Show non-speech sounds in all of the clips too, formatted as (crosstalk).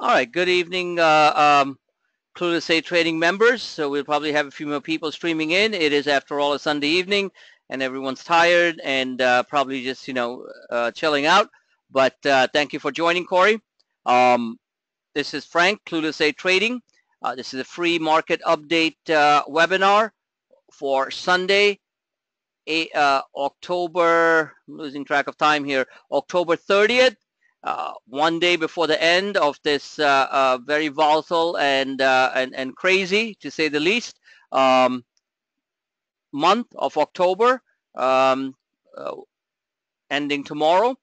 All right, good evening, uh, um, Clueless8 Trading members. So we'll probably have a few more people streaming in. It is, after all, a Sunday evening, and everyone's tired and uh, probably just, you know, uh, chilling out. But uh, thank you for joining, Corey. Um, this is Frank, Clueless8 Trading. Uh, this is a free market update uh, webinar for Sunday, October, I'm losing track of time here, October 30th, uh, one day before the end of this uh, uh, very volatile and, and, and crazy, to say the least, um, month of October, um, ending tomorrow.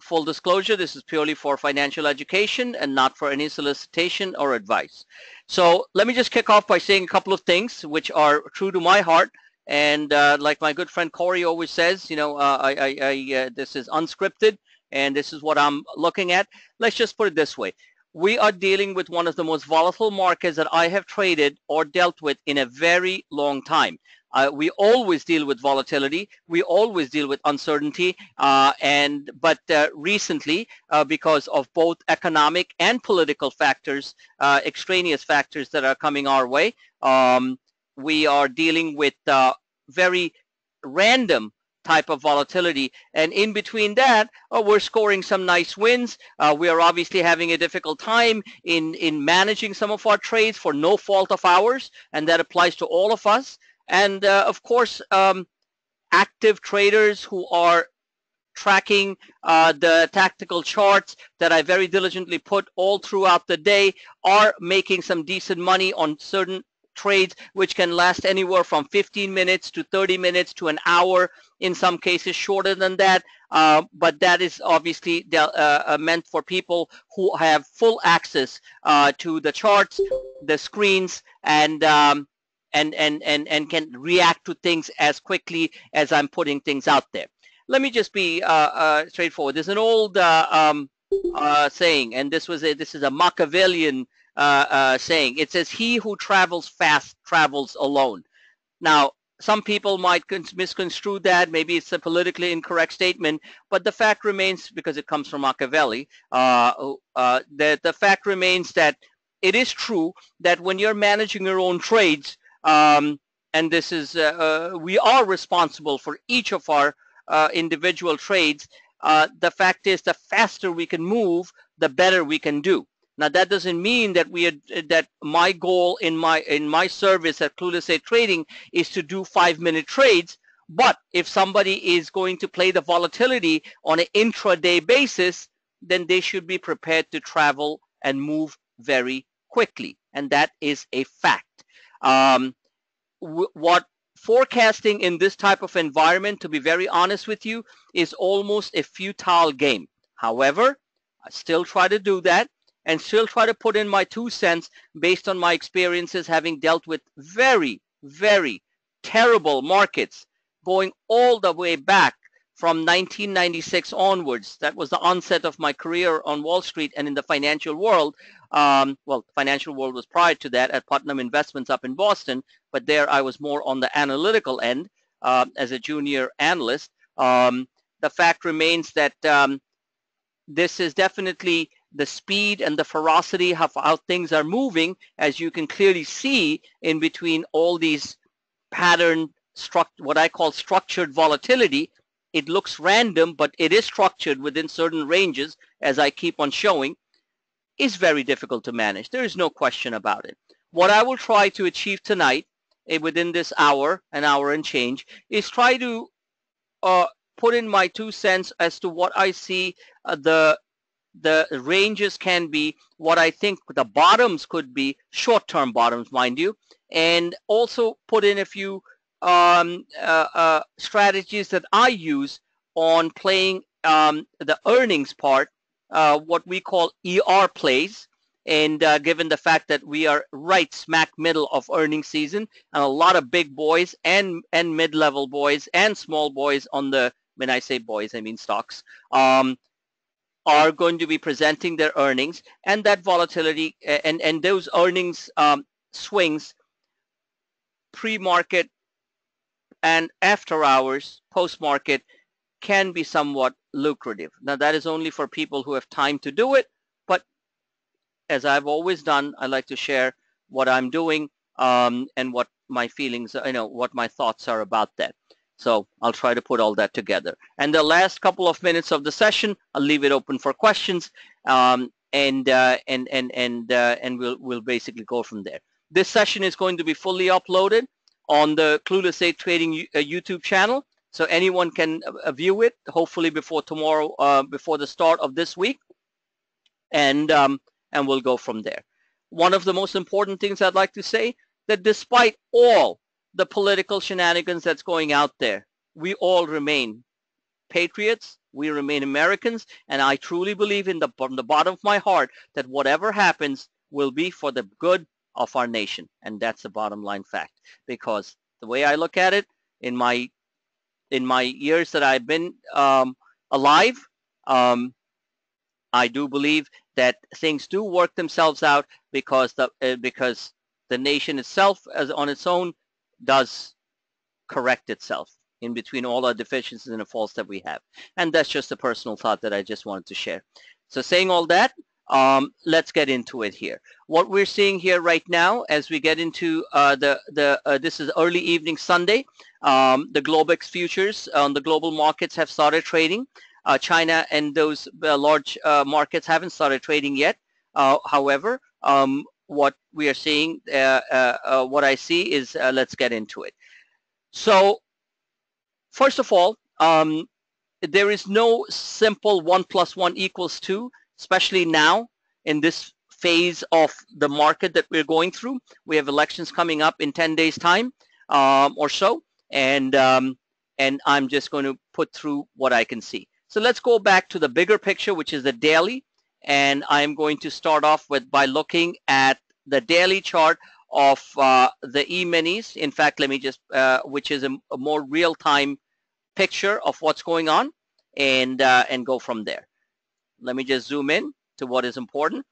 Full disclosure, this is purely for financial education and not for any solicitation or advice. So let me just kick off by saying a couple of things which are true to my heart and uh, like my good friend Corey always says, you know, uh, I, I, I uh, this is unscripted and this is what I'm looking at. Let's just put it this way. We are dealing with one of the most volatile markets that I have traded or dealt with in a very long time. Uh, we always deal with volatility. We always deal with uncertainty. Uh, and but uh, recently, uh, because of both economic and political factors, uh, extraneous factors that are coming our way, um, we are dealing with uh, very random type of volatility. And in between that, uh, we're scoring some nice wins. Uh, we are obviously having a difficult time in, in managing some of our trades for no fault of ours, and that applies to all of us. And uh, of course, um, active traders who are tracking uh, the tactical charts that I very diligently put all throughout the day are making some decent money on certain trades which can last anywhere from 15 minutes to 30 minutes to an hour in some cases shorter than that. Uh, but that is obviously uh, uh, meant for people who have full access uh, to the charts the screens and um, and and and and can react to things as quickly as I'm putting things out there. Let me just be uh, uh, straightforward. There's an old um, saying and this was a this is a Machiavellian saying. It says, he who travels fast travels alone. Now, some people might misconstrue that. Maybe it's a politically incorrect statement, but the fact remains, because it comes from Machiavelli, uh, uh, that the fact remains that it is true that when you're managing your own trades, um, and this is, uh, uh we are responsible for each of our uh, individual trades, uh, the fact is the faster we can move, the better we can do. Now that doesn't mean that we are, that my goal in my in my service at Clueless Trading is to do five minute trades. But if somebody is going to play the volatility on an intraday basis, then they should be prepared to travel and move very quickly, and that is a fact. Um, what forecasting in this type of environment, to be very honest with you, is almost a futile game. However, I still try to do that and still try to put in my two cents based on my experiences having dealt with very, very terrible markets going all the way back from 1996 onwards. That was the onset of my career on Wall Street and in the financial world. Um, well, financial world was prior to that at Putnam Investments up in Boston, but there I was more on the analytical end uh, as a junior analyst. Um, the fact remains that um, this is definitely the speed and the ferocity of how things are moving, as you can clearly see in between all these pattern, struct what I call structured volatility. It looks random, but it is structured within certain ranges, as I keep on showing, is very difficult to manage. There is no question about it. What I will try to achieve tonight eh, within this hour, an hour and change, is try to uh, put in my two cents as to what I see uh, the the ranges can be what I think the bottoms could be, short-term bottoms, mind you, and also put in a few um, uh, uh, strategies that I use on playing um, the earnings part, uh, what we call ER plays. And uh, given the fact that we are right smack middle of earnings season and a lot of big boys and, and mid-level boys and small boys on the, when I say boys, I mean stocks, um, are going to be presenting their earnings and that volatility and, and those earnings um, swings pre-market and after hours, post-market, can be somewhat lucrative. Now that is only for people who have time to do it, but as I've always done, I like to share what I'm doing um, and what my feelings, you know, what my thoughts are about that. So I'll try to put all that together. And the last couple of minutes of the session, I'll leave it open for questions, um, and uh, and and and uh, and we'll we'll basically go from there. This session is going to be fully uploaded on the Clueless Day Trading uh, YouTube channel, so anyone can uh, view it. Hopefully before tomorrow, uh, before the start of this week, and um, and we'll go from there. One of the most important things I'd like to say that despite all the political shenanigans that's going out there, we all remain patriots, we remain Americans, and I truly believe in the, from the bottom of my heart that whatever happens will be for the good of our nation. And that's the bottom line fact. Because the way I look at it, in my in my years that I've been um, alive, um, I do believe that things do work themselves out because the uh, because the nation itself, as on its own, does correct itself in between all our deficiencies and the faults that we have. And that's just a personal thought that I just wanted to share. So saying all that, um, let's get into it here. What we're seeing here right now as we get into uh, the, the uh, this is early evening Sunday, um, the Globex futures on the global markets have started trading. Uh, China and those uh, large uh, markets haven't started trading yet. Uh, however, um, what we are seeing, what I see is, let's get into it. So First of all, um, there is no simple one plus one equals two, especially now in this phase of the market that we're going through. We have elections coming up in 10 days time um, or so. And, um, and I'm just going to put through what I can see. So let's go back to the bigger picture, which is the daily. And I'm going to start off with by looking at the daily chart of uh, the E-minis. In fact, let me just, uh, which is a, a more real-time picture of what's going on and, uh, and go from there. Let me just zoom in to what is important.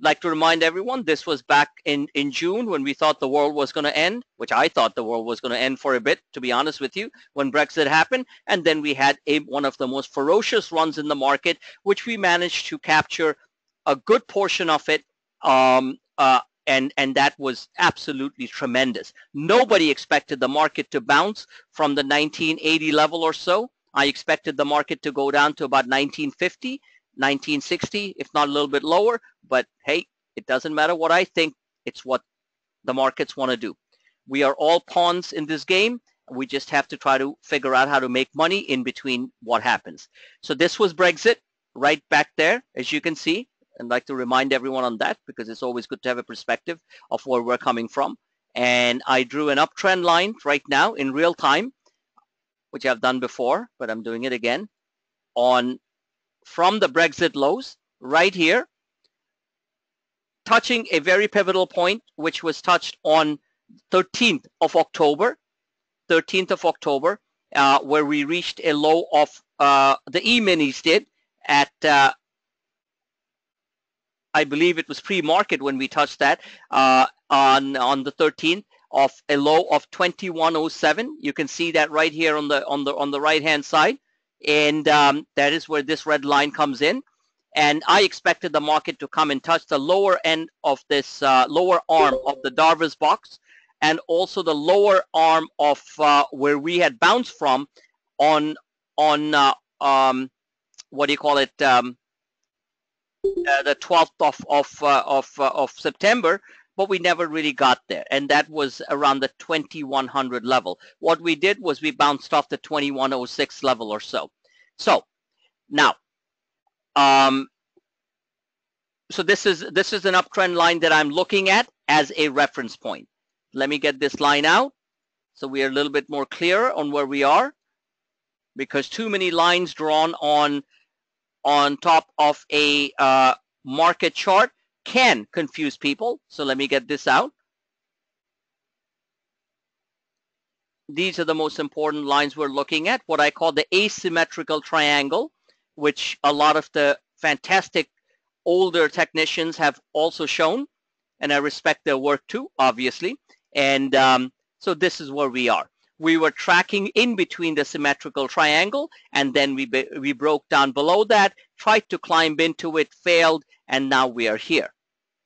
Like to remind everyone, this was back in, in June when we thought the world was going to end, which I thought the world was going to end for a bit, to be honest with you, when Brexit happened. And then we had a, one of the most ferocious runs in the market, which we managed to capture a good portion of it um, uh, and and that was absolutely tremendous. Nobody expected the market to bounce from the 1980 level or so. I expected the market to go down to about 1950, 1960, if not a little bit lower. But hey, it doesn't matter what I think. It's what the markets want to do. We are all pawns in this game. We just have to try to figure out how to make money in between what happens. So this was Brexit right back there, as you can see I'd like to remind everyone on that because it's always good to have a perspective of where we're coming from. And I drew an uptrend line right now in real time, which I've done before, but I'm doing it again, on from the Brexit lows right here, touching a very pivotal point, which was touched on 13th of October, 13th of October, uh, where we reached a low of uh, the E-minis did at uh, I believe it was pre-market when we touched that uh, on on the 13th of a low of 2107. You can see that right here on the on the on the right hand side, and um, that is where this red line comes in. And I expected the market to come and touch the lower end of this uh, lower arm of the Darvas box, and also the lower arm of uh, where we had bounced from on on uh, um, what do you call it? Um, uh, the 12th of of uh, of uh, of September, but we never really got there, and that was around the 2100 level. What we did was we bounced off the 2106 level or so. So now, um, so this is this is an uptrend line that I'm looking at as a reference point. Let me get this line out so we are a little bit more clear on where we are because too many lines drawn on on top of a uh, market chart can confuse people. So let me get this out. These are the most important lines we're looking at, what I call the asymmetrical triangle, which a lot of the fantastic older technicians have also shown. And I respect their work too, obviously. And um, so this is where we are we were tracking in between the symmetrical triangle and then we, we broke down below that, tried to climb into it, failed, and now we are here.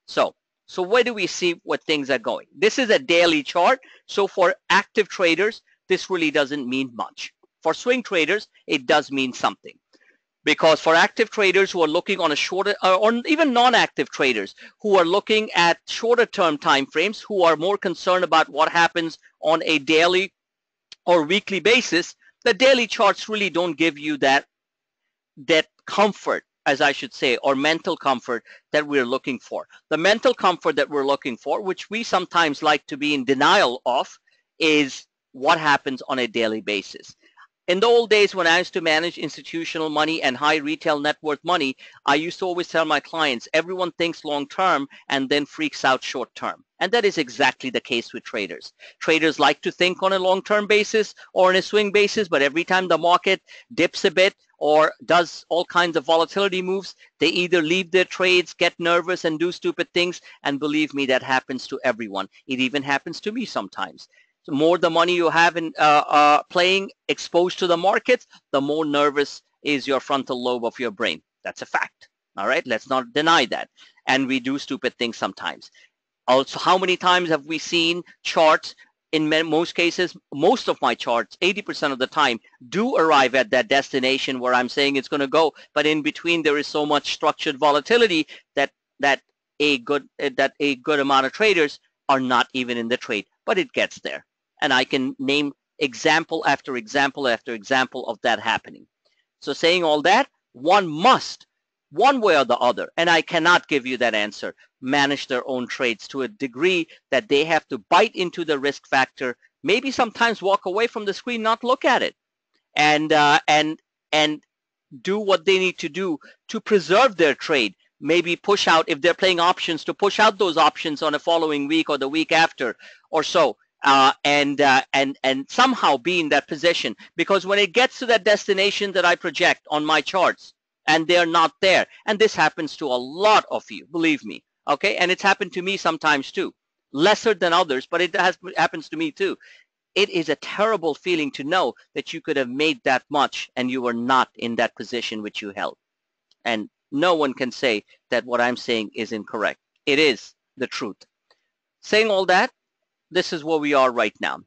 So, so where do we see what things are going? This is a daily chart. So for active traders, this really doesn't mean much. For swing traders, it does mean something. Because for active traders who are looking on a shorter, uh, or even non-active traders who are looking at shorter term time frames, who are more concerned about what happens on a daily or weekly basis, the daily charts really don't give you that, that comfort as I should say, or mental comfort that we're looking for. The mental comfort that we're looking for, which we sometimes like to be in denial of, is what happens on a daily basis. In the old days when I used to manage institutional money and high retail net worth money, I used to always tell my clients, everyone thinks long term and then freaks out short term. And that is exactly the case with traders. Traders like to think on a long-term basis or on a swing basis, but every time the market dips a bit or does all kinds of volatility moves, they either leave their trades, get nervous and do stupid things. And believe me, that happens to everyone. It even happens to me sometimes. The more the money you have in uh, uh, playing exposed to the markets, the more nervous is your frontal lobe of your brain. That's a fact. All right, let's not deny that. And we do stupid things sometimes. Also, how many times have we seen charts in most cases, most of my charts, 80% of the time, do arrive at that destination where I'm saying it's going to go. But in between, there is so much structured volatility that that a good that a good amount of traders are not even in the trade. But it gets there and I can name example after example after example of that happening. So saying all that, one must, one way or the other, and I cannot give you that answer, manage their own trades to a degree that they have to bite into the risk factor, maybe sometimes walk away from the screen, not look at it, and uh, and and do what they need to do to preserve their trade. Maybe push out if they're playing options to push out those options on a following week or the week after or so uh, and uh, and and somehow be in that position. Because when it gets to that destination that I project on my charts and they're not there and this happens to a lot of you believe me okay? And it's happened to me sometimes too lesser than others but it has happens to me too. It is a terrible feeling to know that you could have made that much and you were not in that position which you held. And no one can say that what I'm saying is incorrect. It is the truth. Saying all that this is where we are right now.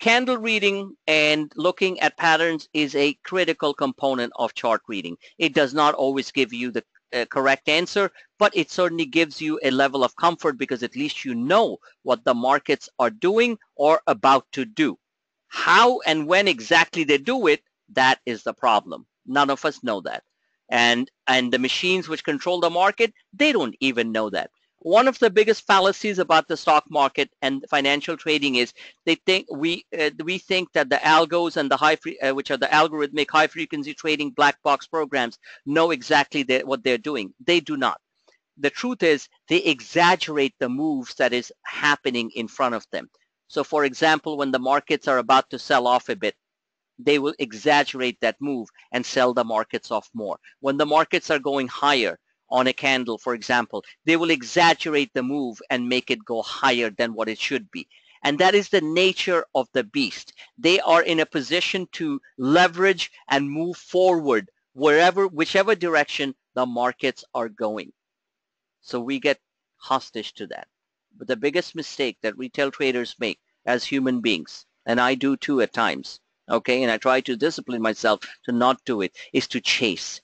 Candle reading and looking at patterns is a critical component of chart reading. It does not always give you the uh, correct answer, but it certainly gives you a level of comfort because at least you know what the markets are doing or about to do. How and when exactly they do it, that is the problem. None of us know that. And, and the machines which control the market, they don't even know that one of the biggest fallacies about the stock market and financial trading is they think we uh, we think that the algos and the high free, uh, which are the algorithmic high frequency trading black box programs know exactly what they're doing. They do not. The truth is they exaggerate the moves that is happening in front of them. So for example, when the markets are about to sell off a bit, they will exaggerate that move and sell the markets off more. When the markets are going higher, on a candle, for example, they will exaggerate the move and make it go higher than what it should be. And that is the nature of the beast. They are in a position to leverage and move forward wherever, whichever direction the markets are going. So we get hostage to that. But the biggest mistake that retail traders make as human beings, and I do too at times, okay, and I try to discipline myself to not do it, is to chase.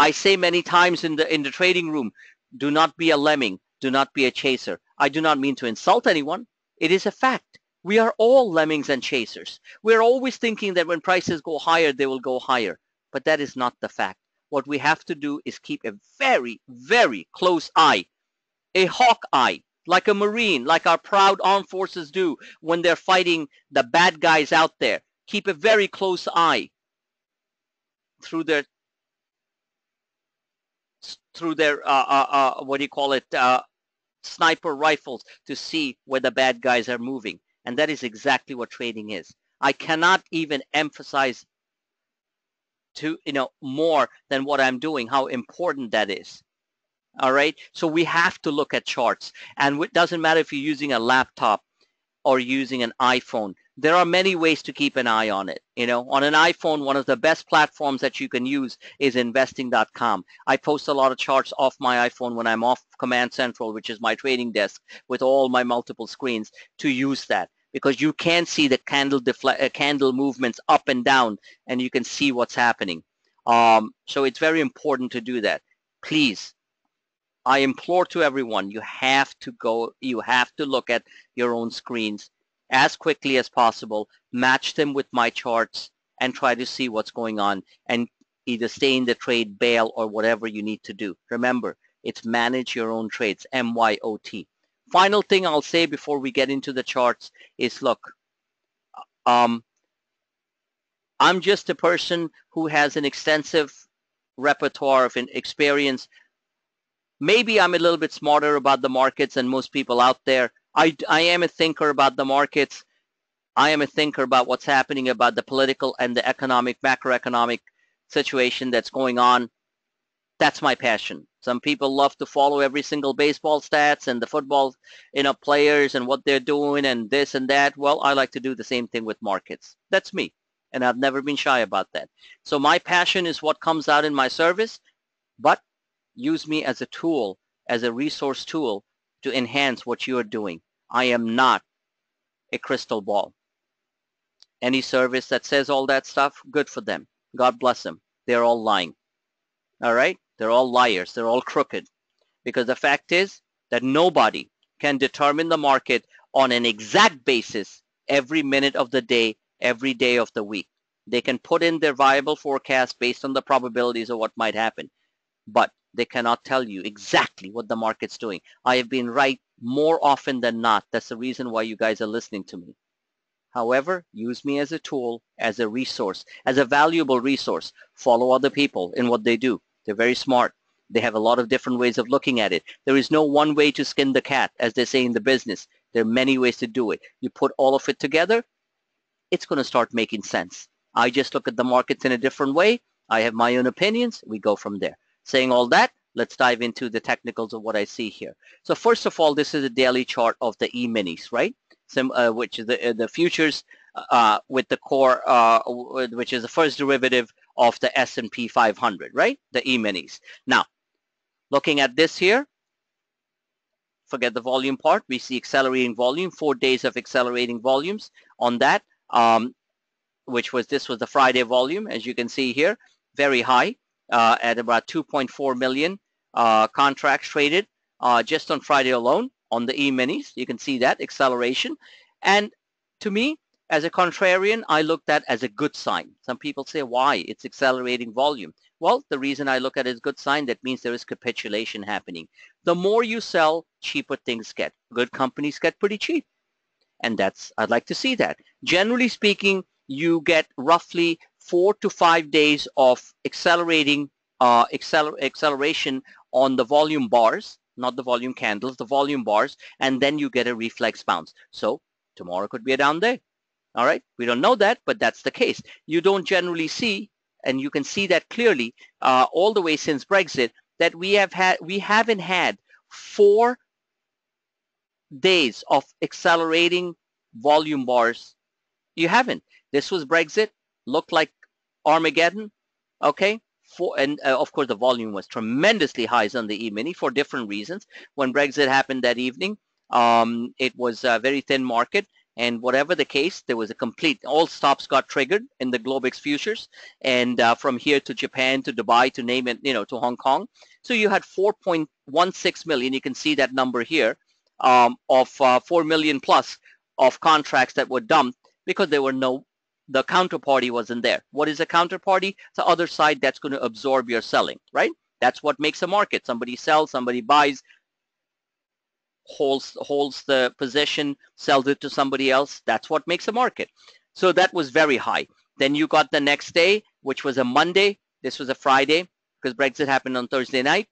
I say many times in the in the trading room, do not be a lemming, do not be a chaser. I do not mean to insult anyone. It is a fact. We are all lemmings and chasers. We're always thinking that when prices go higher, they will go higher. But that is not the fact. What we have to do is keep a very, very close eye, a hawk eye, like a Marine, like our proud armed forces do when they're fighting the bad guys out there. Keep a very close eye through their through their uh, uh, uh, what do you call it uh, sniper rifles to see where the bad guys are moving. And that is exactly what trading is. I cannot even emphasize to you know more than what i'm doing how important that is. All right? So we have to look at charts. And it doesn't matter if you're using a laptop or using an iphone there are many ways to keep an eye on it. You know, on an iPhone, one of the best platforms that you can use is investing.com. I post a lot of charts off my iPhone when I'm off Command Central, which is my trading desk with all my multiple screens to use that because you can see the candle defle- uh, candle movements up and down and you can see what's happening. Um, so it's very important to do that. Please, I implore to everyone, you have to go, you have to look at your own screens as quickly as possible, match them with my charts, and try to see what's going on and either stay in the trade, bail, or whatever you need to do. Remember, it's manage your own trades, M-Y-O-T. Final thing I'll say before we get into the charts is, look, um, I'm just a person who has an extensive repertoire of experience. Maybe I'm a little bit smarter about the markets than most people out there, I, I am a thinker about the markets. I am a thinker about what's happening about the political and the economic, macroeconomic situation that's going on. That's my passion. Some people love to follow every single baseball stats and the football, you know, players and what they're doing and this and that. Well, I like to do the same thing with markets. That's me. And I've never been shy about that. So my passion is what comes out in my service, but use me as a tool, as a resource tool to enhance what you are doing. I am not a crystal ball. Any service that says all that stuff, good for them. God bless them. They're all lying. All right? They're all liars. They're all crooked. Because the fact is that nobody can determine the market on an exact basis every minute of the day, every day of the week. They can put in their viable forecast based on the probabilities of what might happen. But they cannot tell you exactly what the market's doing. I have been right more often than not. That's the reason why you guys are listening to me. However, use me as a tool, as a resource, as a valuable resource. Follow other people in what they do. They're very smart. They have a lot of different ways of looking at it. There is no one way to skin the cat, as they say in the business. There are many ways to do it. You put all of it together, it's going to start making sense. I just look at the markets in a different way. I have my own opinions. We go from there. Saying all that, let's dive into the technicals of what I see here. So first of all, this is a daily chart of the E-minis, right? Uh, which is the, uh, the futures uh, with the core, uh, which is the first derivative of the S&P 500, right? The E-minis. Now, looking at this here, forget the volume part. We see accelerating volume, four days of accelerating volumes on that, um, which was, this was the Friday volume, as you can see here, very high uh, at about 2.4 million uh, contracts traded uh, just on Friday alone on the E-minis. You can see that acceleration. And to me, as a contrarian, I look at as a good sign. Some people say, why? It's accelerating volume. Well, the reason I look at it as good sign, that means there is capitulation happening. The more you sell, cheaper things get. Good companies get pretty cheap. And that's, I'd like to see that. Generally speaking, you get roughly four to five days of accelerating uh, acceler acceleration on the volume bars, not the volume candles, the volume bars, and then you get a reflex bounce. So tomorrow could be a down day. All right, we don't know that, but that's the case. You don't generally see, and you can see that clearly uh, all the way since Brexit, that we have had, we haven't had four days of accelerating volume bars. You haven't. This was Brexit, looked like Armageddon, okay? For, and uh, of course the volume was tremendously high on the E-mini for different reasons. When Brexit happened that evening, um, it was a very thin market and whatever the case, there was a complete, all stops got triggered in the Globex futures and uh, from here to Japan to Dubai to name it, you know, to Hong Kong. So you had 4.16 million, you can see that number here, um, of uh, 4 million plus of contracts that were dumped because there were no the counterparty wasn't there. What is a counterparty? It's the other side that's going to absorb your selling, right? That's what makes a market. Somebody sells, somebody buys, holds holds the position, sells it to somebody else. That's what makes a market. So that was very high. Then you got the next day, which was a Monday. This was a Friday because Brexit happened on Thursday night.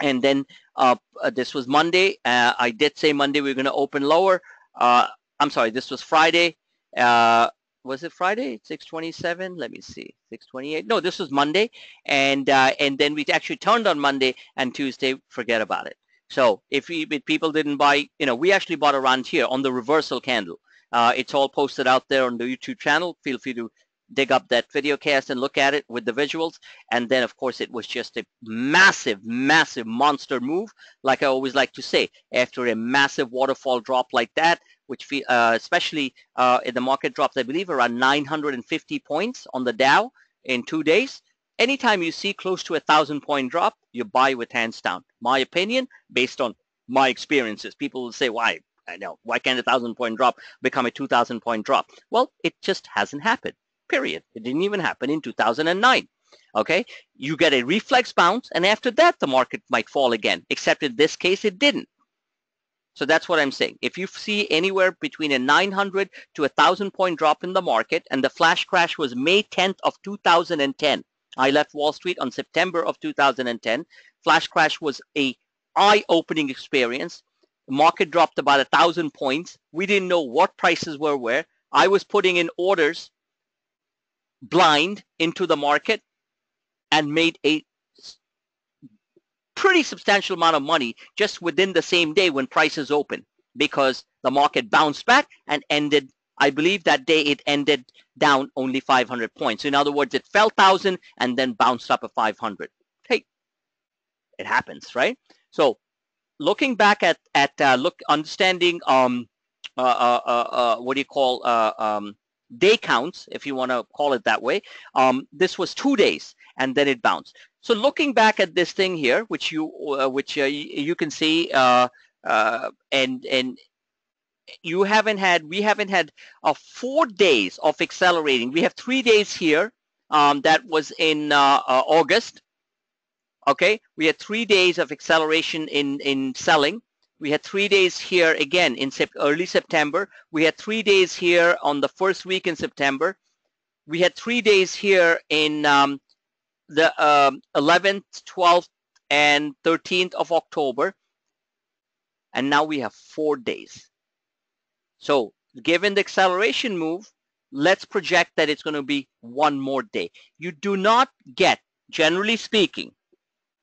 And then uh, uh, this was Monday. Uh, I did say Monday we are going to open lower. Uh, I'm sorry, this was Friday. Uh, was it Friday? 627? Let me see. 628. No, this was Monday. And uh, and then we actually turned on Monday and Tuesday, forget about it. So if, we, if people didn't buy, you know, we actually bought around here on the reversal candle. Uh, it's all posted out there on the YouTube channel. Feel free to dig up that video cast and look at it with the visuals. And then, of course, it was just a massive, massive monster move. Like I always like to say, after a massive waterfall drop like that, which uh, especially uh, in the market drops, I believe, around 950 points on the Dow in two days. Anytime you see close to a thousand point drop, you buy with hands down. My opinion, based on my experiences. People will say, why? I know. Why can't a thousand point drop become a 2000 point drop? Well, it just hasn't happened period. It didn't even happen in 2009. Okay, you get a reflex bounce, and after that, the market might fall again, except in this case, it didn't. So that's what I'm saying. If you see anywhere between a 900 to a 1,000 point drop in the market, and the flash crash was May 10th of 2010, I left Wall Street on September of 2010. Flash crash was a eye-opening experience. The market dropped about a thousand points. We didn't know what prices were where. I was putting in orders blind into the market and made a pretty substantial amount of money just within the same day when prices opened because the market bounced back and ended I believe that day it ended down only 500 points. In other words, it fell 1,000 and then bounced up at 500. Hey, it happens, right? So looking back at, at uh, look, understanding um, uh, uh, uh, uh what do you call uh, um, day counts, if you want to call it that way. Um, this was two days, and then it bounced. So looking back at this thing here, which you uh, which uh, you can see, uh, uh, and and you haven't had we haven't had uh, four days of accelerating. We have three days here. Um, that was in uh, August. Okay, we had three days of acceleration in in selling. We had three days here again in sep early September. We had three days here on the first week in September. We had three days here in um, the um, 11th, 12th, and 13th of October. And now we have four days. So given the acceleration move, let's project that it's going to be one more day. You do not get, generally speaking,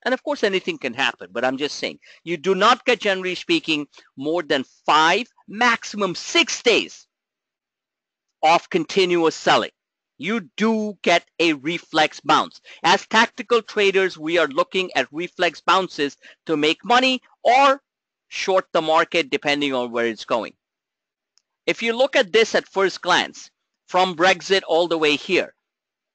and of course, anything can happen, but I'm just saying, you do not get, generally speaking, more than five, maximum six days of continuous selling. You do get a reflex bounce. As tactical traders, we are looking at reflex bounces to make money or short the market depending on where it's going. If you look at this at first glance, from Brexit all the way here,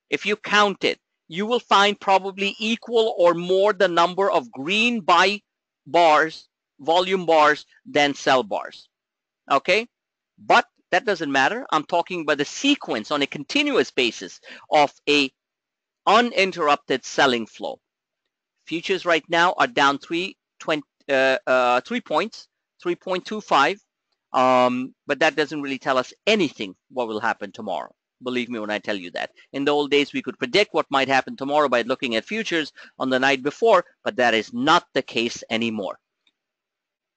if you count it, you will find probably equal or more the number of green buy bars, volume bars than sell bars. Okay? But that doesn't matter. I'm talking about the sequence on a continuous basis of a uninterrupted selling flow. Futures right now are down three, 20, uh, uh, three points, 3.25. Um, but that doesn't really tell us anything what will happen tomorrow. Believe me when I tell you that. In the old days, we could predict what might happen tomorrow by looking at futures on the night before, but that is not the case anymore.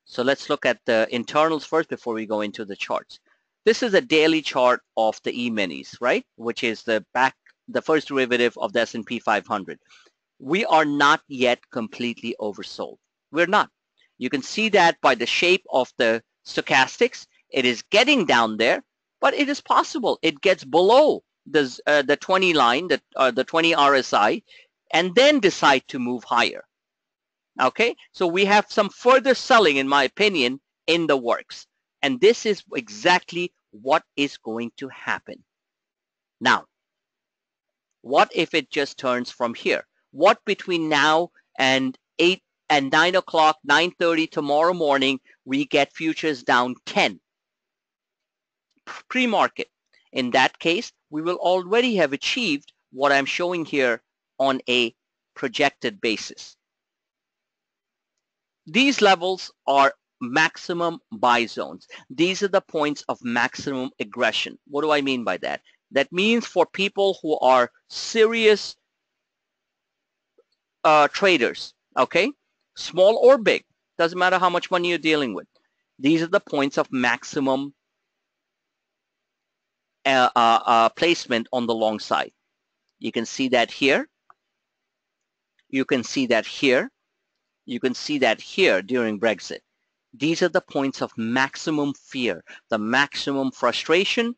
So let's look at the internals first before we go into the charts. This is a daily chart of the E-minis, right? Which is the back, the first derivative of the S&P 500. We are not yet completely oversold. We're not. You can see that by the shape of the stochastics. It is getting down there, but it is possible it gets below the, uh, the 20 line, the, uh, the 20 RSI, and then decide to move higher. Okay, so we have some further selling, in my opinion, in the works. And this is exactly what is going to happen. Now, what if it just turns from here? What between now and 8 and 9 o'clock, 9.30 tomorrow morning, we get futures down 10 pre-market. In that case, we will already have achieved what I'm showing here on a projected basis. These levels are maximum buy zones. These are the points of maximum aggression. What do I mean by that? That means for people who are serious uh, traders, okay, small or big, doesn't matter how much money you're dealing with. These are the points of maximum uh, uh, placement on the long side. You can see that here. You can see that here. You can see that here during Brexit. These are the points of maximum fear, the maximum frustration,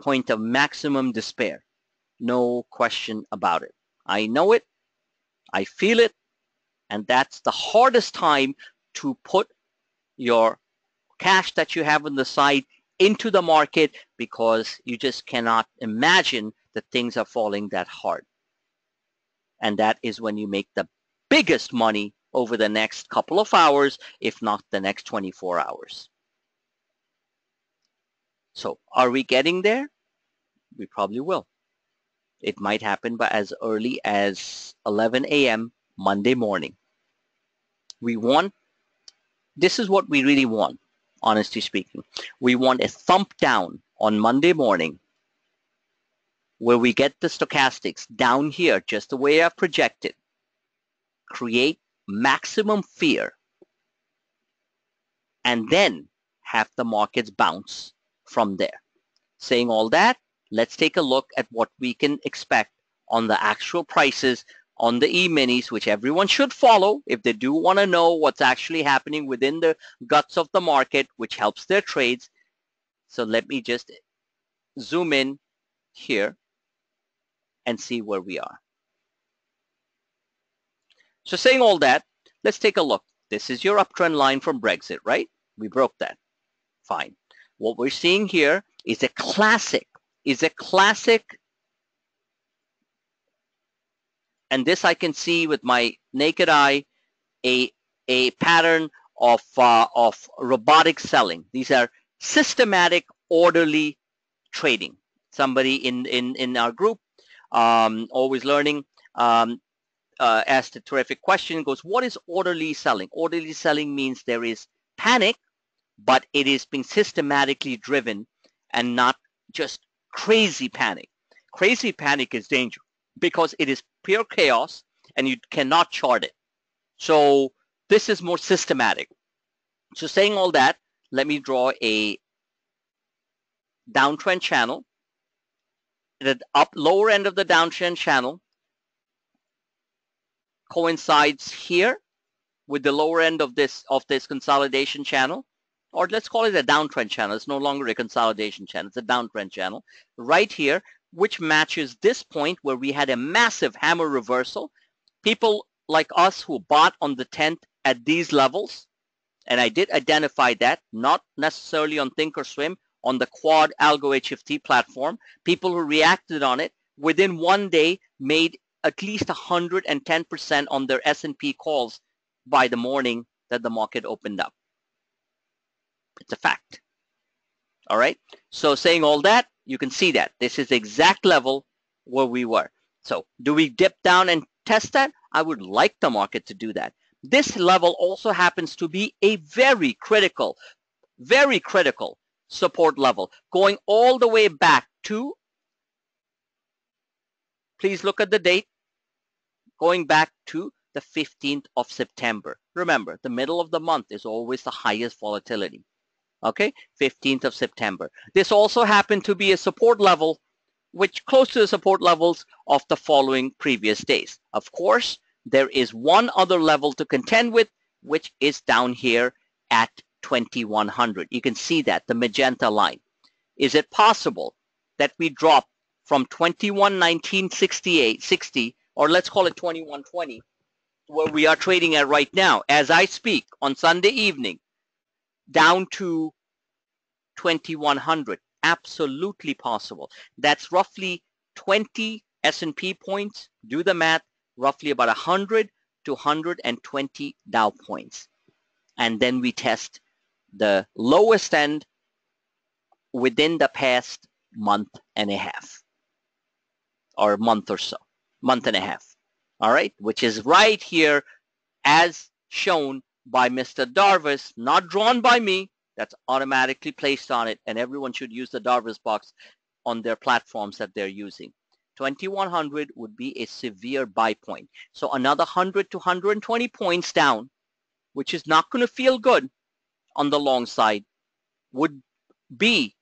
point of maximum despair. No question about it. I know it. I feel it. And that's the hardest time to put your cash that you have on the side into the market because you just cannot imagine that things are falling that hard. And that is when you make the biggest money over the next couple of hours, if not the next 24 hours. So are we getting there? We probably will. It might happen by as early as 11 a.m. Monday morning. We want, this is what we really want, honestly speaking. We want a thump down on Monday morning where we get the stochastics down here, just the way I've projected, create maximum fear, and then have the markets bounce from there. Saying all that, let's take a look at what we can expect on the actual prices on the e-minis, which everyone should follow if they do want to know what's actually happening within the guts of the market, which helps their trades. So let me just zoom in here and see where we are. So saying all that, let's take a look. This is your uptrend line from Brexit, right? We broke that. Fine. What we're seeing here is a classic, is a classic, and this I can see with my naked eye, a, a pattern of, uh, of robotic selling. These are systematic, orderly trading. Somebody in, in, in our group, um, always learning, um, uh, asked a terrific question. Goes, what is orderly selling? Orderly selling means there is panic, but it is being systematically driven and not just crazy panic. Crazy panic is dangerous because it is pure chaos and you cannot chart it. So this is more systematic. So saying all that, let me draw a downtrend channel. The up lower end of the downtrend channel coincides here with the lower end of this of this consolidation channel or let's call it a downtrend channel. It's no longer a consolidation channel. It's a downtrend channel right here, which matches this point where we had a massive hammer reversal. People like us who bought on the 10th at these levels, and I did identify that, not necessarily on Thinkorswim, on the Quad Algo HFT platform, people who reacted on it within one day made at least 110% on their S&P calls by the morning that the market opened up. It's a fact. All right. So saying all that, you can see that this is the exact level where we were. So do we dip down and test that? I would like the market to do that. This level also happens to be a very critical, very critical support level going all the way back to, please look at the date, going back to the 15th of September. Remember, the middle of the month is always the highest volatility. Okay, 15th of September. This also happened to be a support level which close to the support levels of the following previous days. Of course, there is one other level to contend with, which is down here at 2100. You can see that, the magenta line. Is it possible that we drop from 211968 60 or let's call it 2120, where we are trading at right now, as I speak on Sunday evening, down to 2100. Absolutely possible. That's roughly 20 S&P points. Do the math, roughly about 100 to 120 Dow points. And then we test the lowest end within the past month and a half or month or so month and a half. All right, which is right here as shown by Mr. Darvas, not drawn by me. That's automatically placed on it, and everyone should use the Darvas box on their platforms that they're using. 2100 would be a severe buy point. So another 100 to 120 points down, which is not going to feel good on the long side, would be,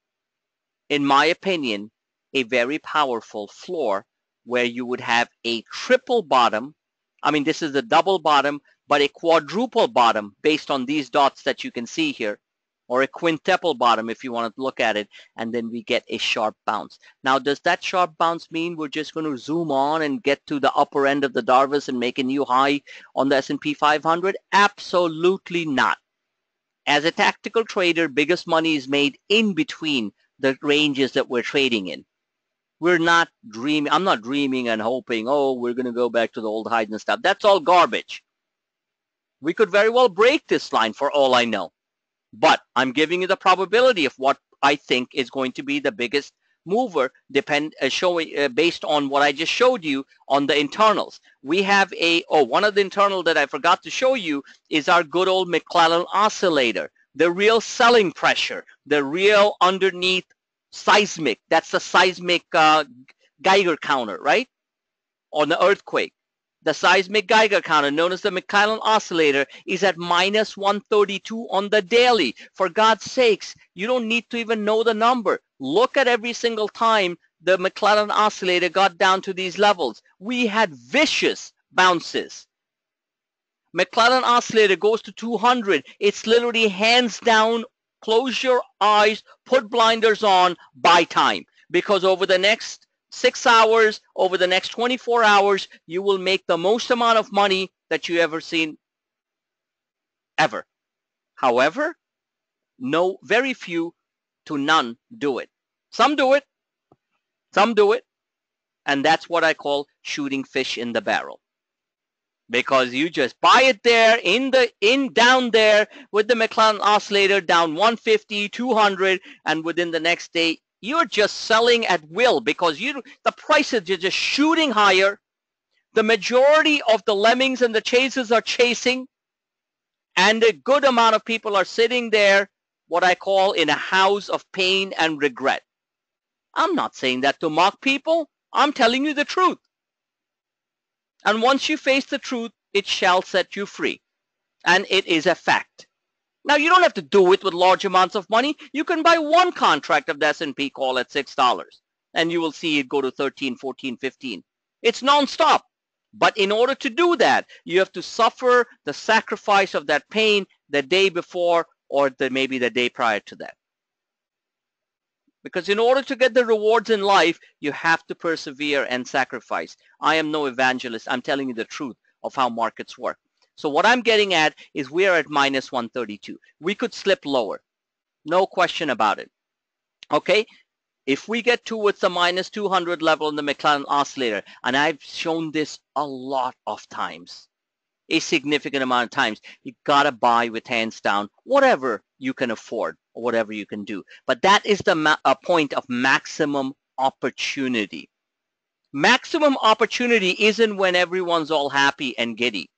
in my opinion, a very powerful floor where you would have a triple bottom. I mean, this is a double bottom, but a quadruple bottom based on these dots that you can see here or a quintuple bottom if you want to look at it and then we get a sharp bounce. Now does that sharp bounce mean we're just going to zoom on and get to the upper end of the Darvas and make a new high on the S&P 500? Absolutely not. As a tactical trader, biggest money is made in between the ranges that we're trading in. We're not dreaming. I'm not dreaming and hoping, oh, we're going to go back to the old highs and stuff. That's all garbage. We could very well break this line for all I know. But I'm giving you the probability of what I think is going to be the biggest mover depend uh, showing uh, based on what I just showed you on the internals. We have a oh one of the internal that I forgot to show you is our good old McClellan oscillator. The real selling pressure, the real underneath seismic. That's the seismic uh, Geiger counter, right? On the earthquake. The seismic Geiger counter, known as the McClellan oscillator, is at minus 132 on the daily. For God's sakes, you don't need to even know the number. Look at every single time the McClellan oscillator got down to these levels. We had vicious bounces. McClellan oscillator goes to 200. It's literally hands down, close your eyes, put blinders on, buy time. Because over the next six hours over the next 24 hours, you will make the most amount of money that you ever seen ever. However, no, very few to none do it. Some do it, some do it, and that's what I call shooting fish in the barrel. Because you just buy it there in the in down there with the McClellan oscillator down 150, 200, and within the next day you're just selling at will because you the prices are just shooting higher. The majority of the lemmings and the chasers are chasing, and a good amount of people are sitting there, what I call in a house of pain and regret. I'm not saying that to mock people. I'm telling you the truth. And once you face the truth, it shall set you free. And it is a fact. Now, you don't have to do it with large amounts of money. You can buy one contract of the S&P call at $6 and you will see it go to 13, 14, 15. It's nonstop. But in order to do that, you have to suffer the sacrifice of that pain the day before or the, maybe the day prior to that. Because in order to get the rewards in life, you have to persevere and sacrifice. I am no evangelist. I'm telling you the truth of how markets work. So what I'm getting at is we're at minus 132. We could slip lower. No question about it. Okay? If we get towards the minus 200 level in the McClellan oscillator, and I've shown this a lot of times, a significant amount of times, you gotta buy with hands down, whatever you can afford or whatever you can do. But that is the point of maximum opportunity. Maximum opportunity isn't when everyone's all happy and giddy.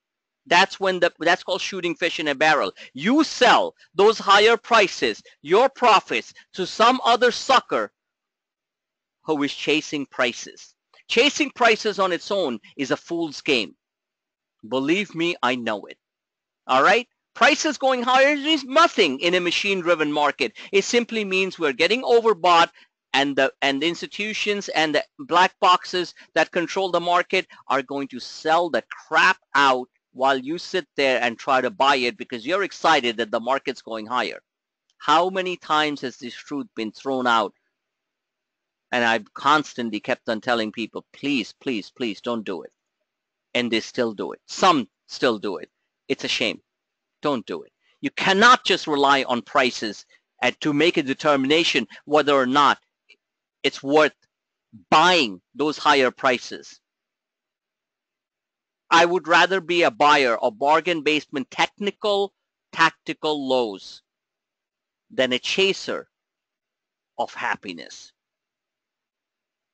That's when the that's called shooting fish in a barrel. You sell those higher prices, your profits to some other sucker who is chasing prices. Chasing prices on its own is a fool's game. Believe me, I know it. All right? Prices going higher means nothing in a machine-driven market. It simply means we're getting overbought and the and the institutions and the black boxes that control the market are going to sell the crap out while you sit there and try to buy it because you're excited that the market's going higher. How many times has this truth been thrown out? And I've constantly kept on telling people, please, please, please don't do it. And they still do it. Some still do it. It's a shame. Don't do it. You cannot just rely on prices and to make a determination whether or not it's worth buying those higher prices. I would rather be a buyer of bargain basement technical tactical lows than a chaser of happiness.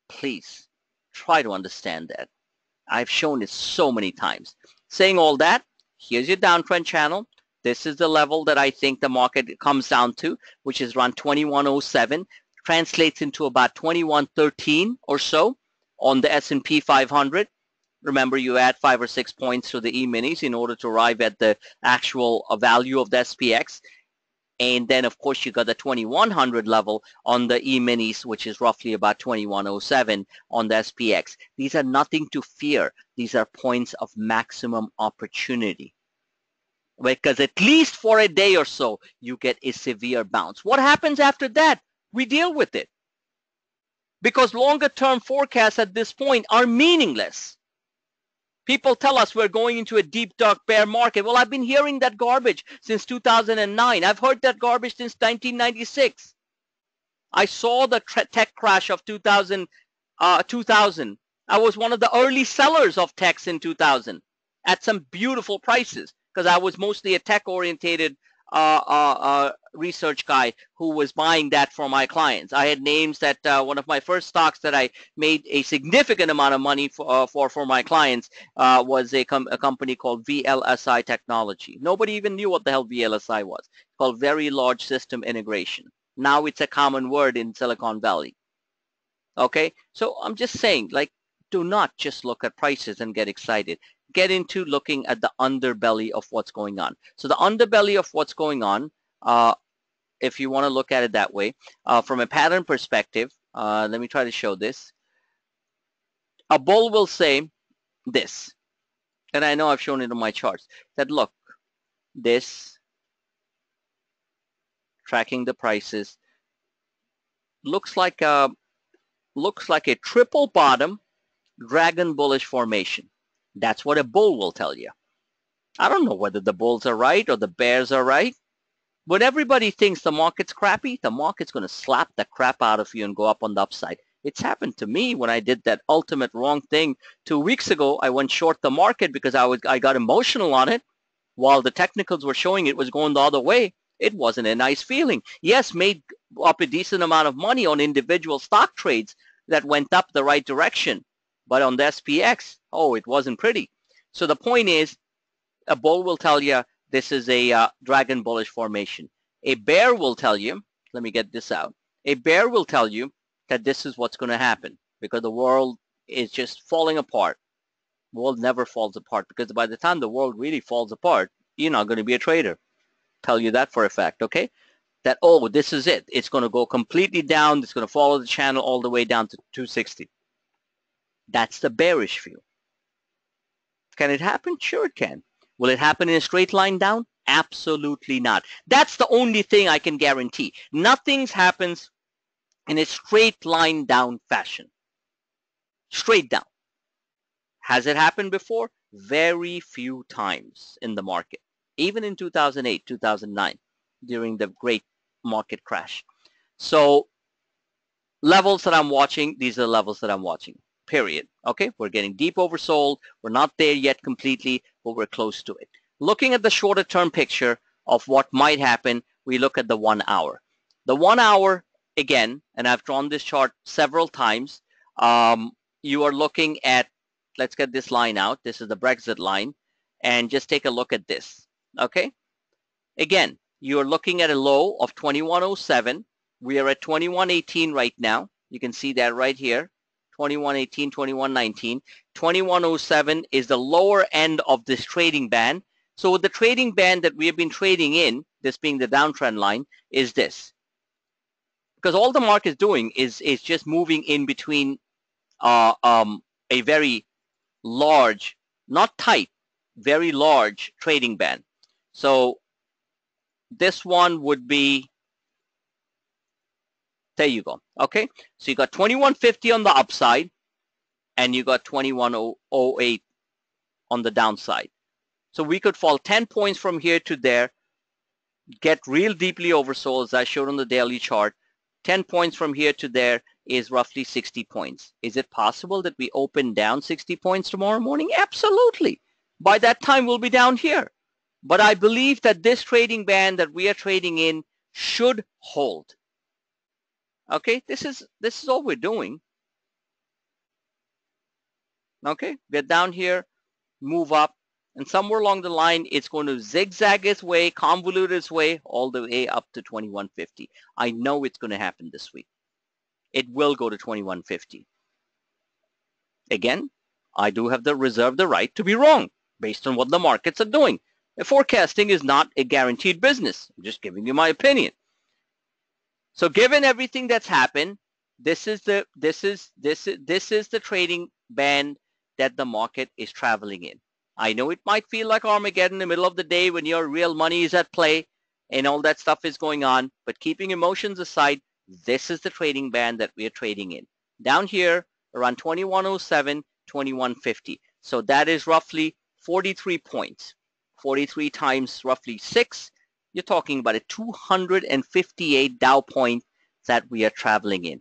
Please try to understand that. I've shown it so many times. Saying all that, here's your downtrend channel. This is the level that I think the market comes down to, which is around 2107, translates into about 2113 or so on the S&P 500. Remember, you add five or six points to the E-minis in order to arrive at the actual uh, value of the SPX. And then, of course, you got the 2100 level on the E-minis, which is roughly about 2107 on the SPX. These are nothing to fear. These are points of maximum opportunity. because at least for a day or so, you get a severe bounce. What happens after that? We deal with it. Because longer term forecasts at this point are meaningless. People tell us we're going into a deep, dark bear market. Well, I've been hearing that garbage since 2009. I've heard that garbage since 1996. I saw the tech crash of 2000, uh, 2000. I was one of the early sellers of techs in 2000 at some beautiful prices because I was mostly a tech-orientated uh, uh, uh, research guy who was buying that for my clients. I had names that uh, one of my first stocks that I made a significant amount of money for uh, for, for my clients uh, was a, com- a company called VLSI Technology. Nobody even knew what the hell VLSI was. It's called Very Large System Integration. Now it's a common word in Silicon Valley. Okay, so I'm just saying, like, do not just look at prices and get excited get into looking at the underbelly of what's going on. So the underbelly of what's going on, uh, if you want to look at it that way, uh, from a pattern perspective, uh, let me try to show this. A bull will say this, and I know I've shown it on my charts, that look, this, tracking the prices, looks like a, looks like a triple bottom dragon bullish formation. That's what a bull will tell you. I don't know whether the bulls are right or the bears are right. When everybody thinks the market's crappy, the market's going to slap the crap out of you and go up on the upside. It's happened to me when I did that ultimate wrong thing two weeks ago. I went short the market because I was I got emotional on it while the technicals were showing it was going the other way. It wasn't a nice feeling. Yes, made up a decent amount of money on individual stock trades that went up the right direction. But on the SPX, oh, it wasn't pretty. So the point is, a bull will tell you this is a uh, dragon bullish formation. A bear will tell you, let me get this out. A bear will tell you that this is what's going to happen because the world is just falling apart. The world never falls apart because by the time the world really falls apart, you're not going to be a trader. Tell you that for a fact, okay? That, oh, this is it. It's going to go completely down. It's going to follow the channel all the way down to 260. That's the bearish view. Can it happen? Sure it can. Will it happen in a straight line down? Absolutely not. That's the only thing I can guarantee. Nothing happens in a straight line down fashion. Straight down. Has it happened before? Very few times in the market. Even in 2008, 2009, during the great market crash. So levels that I'm watching, these are the levels that I'm watching period. Okay, we're getting deep oversold. We're not there yet completely, but we're close to it. Looking at the shorter term picture of what might happen, we look at the one hour. The one hour, again, and I've drawn this chart several times, um, you are looking at, let's get this line out. This is the Brexit line. And just take a look at this. Okay. Again, you're looking at a low of 2107. We are at 2118 right now. You can see that right here. 2118, 2119. 2107 is the lower end of this trading band. So the trading band that we have been trading in, this being the downtrend line, is this. Because all the market is doing is, is just moving in between uh, um, a very large, not tight, very large trading band. So this one would be there you go. Okay. So you got 2150 on the upside and you got 2108 on the downside. So we could fall 10 points from here to there, get real deeply oversold as I showed on the daily chart. 10 points from here to there is roughly 60 points. Is it possible that we open down 60 points tomorrow morning? Absolutely. By that time, we'll be down here. But I believe that this trading band that we are trading in should hold. Okay, this is this is all we're doing. Okay, we're down here, move up, and somewhere along the line, it's going to zigzag its way, convolute its way, all the way up to 2150. I know it's going to happen this week. It will go to 2150. Again, I do have the reserve the right to be wrong based on what the markets are doing. forecasting is not a guaranteed business. I'm just giving you my opinion. So given everything that's happened, this is the this is this is this is the trading band that the market is traveling in. I know it might feel like Armageddon in the middle of the day when your real money is at play and all that stuff is going on. But keeping emotions aside, this is the trading band that we are trading in. Down here, around 2107, 2150. So that is roughly 43 points. 43 times roughly 6. You're talking about a 258 Dow point that we are traveling in.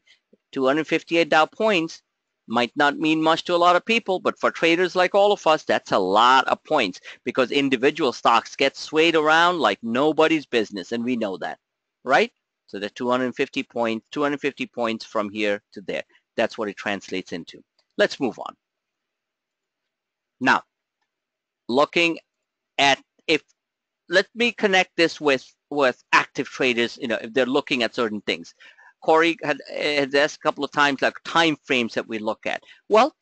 258 Dow points might not mean much to a lot of people, but for traders like all of us, that's a lot of points because individual stocks get swayed around like nobody's business, and we know that, right? So the 250 points, 250 points from here to there. That's what it translates into. Let's move on. Now, looking at if let me connect this with with active traders, you know, if they're looking at certain things. Corey had, had asked a couple of times like time frames that we look at. Well,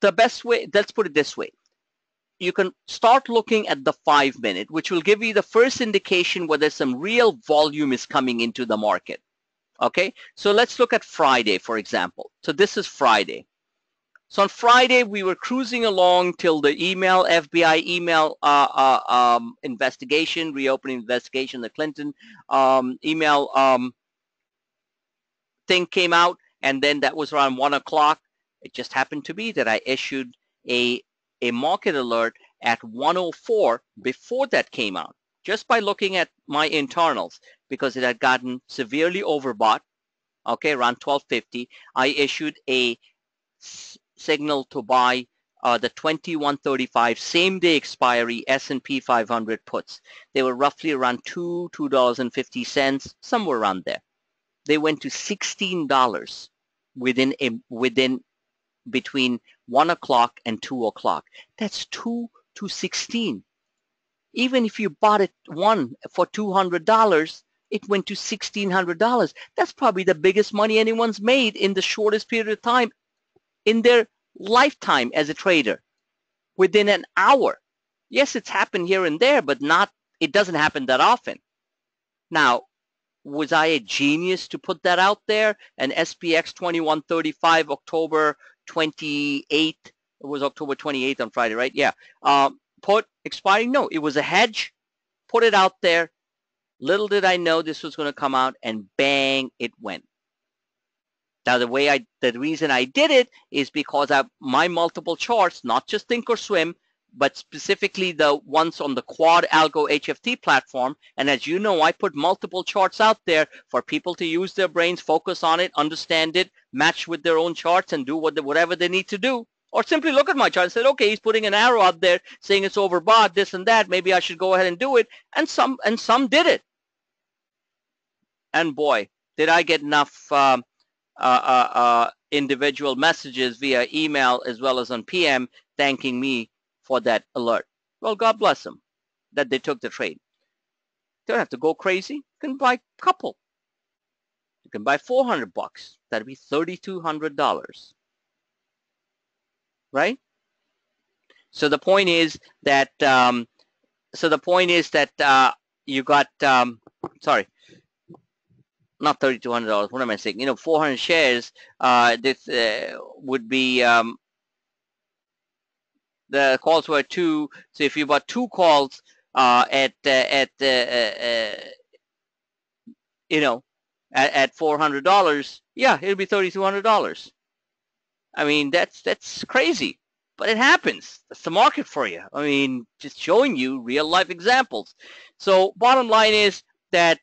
the best way, let's put it this way. You can start looking at the five minute, which will give you the first indication whether some real volume is coming into the market. Okay, so let's look at Friday, for example. So this is Friday. So on Friday, we were cruising along till the email, FBI email uh, uh, um, investigation, reopening investigation, the Clinton um, email um, thing came out, and then that was around one o'clock. It just happened to be that I issued a a market alert at 104 before that came out, just by looking at my internals because it had gotten severely overbought. Okay, around 1250, I issued a signal to buy uh, the 2135 same day expiry S&P 500 puts. They were roughly around two, two dollars and fifty cents, somewhere around there they went to $16 within a, within between 1 o'clock and 2 o'clock. That's 2 to 16. Even if you bought it one for $200, it went to $1,600. That's probably the biggest money anyone's made in the shortest period of time in their lifetime as a trader within an hour. Yes, it's happened here and there, but not, it doesn't happen that often. Now, was I a genius to put that out there? And SPX 2135 October 28th, it was October 28th on Friday, right? Yeah. Um, put expiring? No, it was a hedge. Put it out there. Little did I know this was going to come out and bang, it went. Now the way I, the reason I did it is because I, my multiple charts, not just Thinkorswim, but specifically the ones on the Quad Algo HFT platform. And as you know, I put multiple charts out there for people to use their brains, focus on it, understand it, match with their own charts and do what whatever they need to do. Or simply look at my chart and say, okay, he's putting an arrow out there saying it's overbought, this and that. Maybe I should go ahead and do it. And some and some did it. And boy, did I get enough um, individual messages via email as well as on PM thanking me for that alert. Well, God bless them that they took the trade. Don't have to go crazy. You can buy a couple. You can buy 400 bucks. That'd be $3,200. Right? So the point is that, um, so the point is that uh, you got, um, sorry, not $3,200. What am I saying? You know, 400 shares, uh, this uh, would be um, the calls were two. So if you bought two calls uh, at uh, at uh, uh, you know at, at four hundred dollars, yeah, it'll be thirty two hundred dollars. I mean that's that's crazy, but it happens. That's the market for you. I mean, just showing you real life examples. So bottom line is that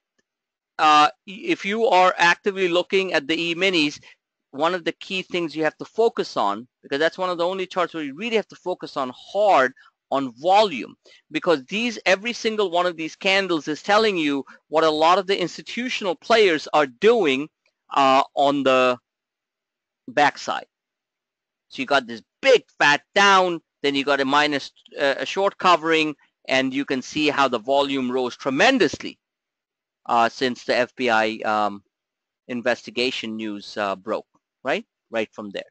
uh, if you are actively looking at the E-minis, one of the key things you have to focus on, because that's one of the only charts where you really have to focus on hard on volume because these every single one of these candles is telling you what a lot of the institutional players are doing uh, on the backside. So you got this big fat down, then you got a minus uh, a short covering, and you can see how the volume rose tremendously uh, since the FBI um, investigation news uh, broke right? Right from there.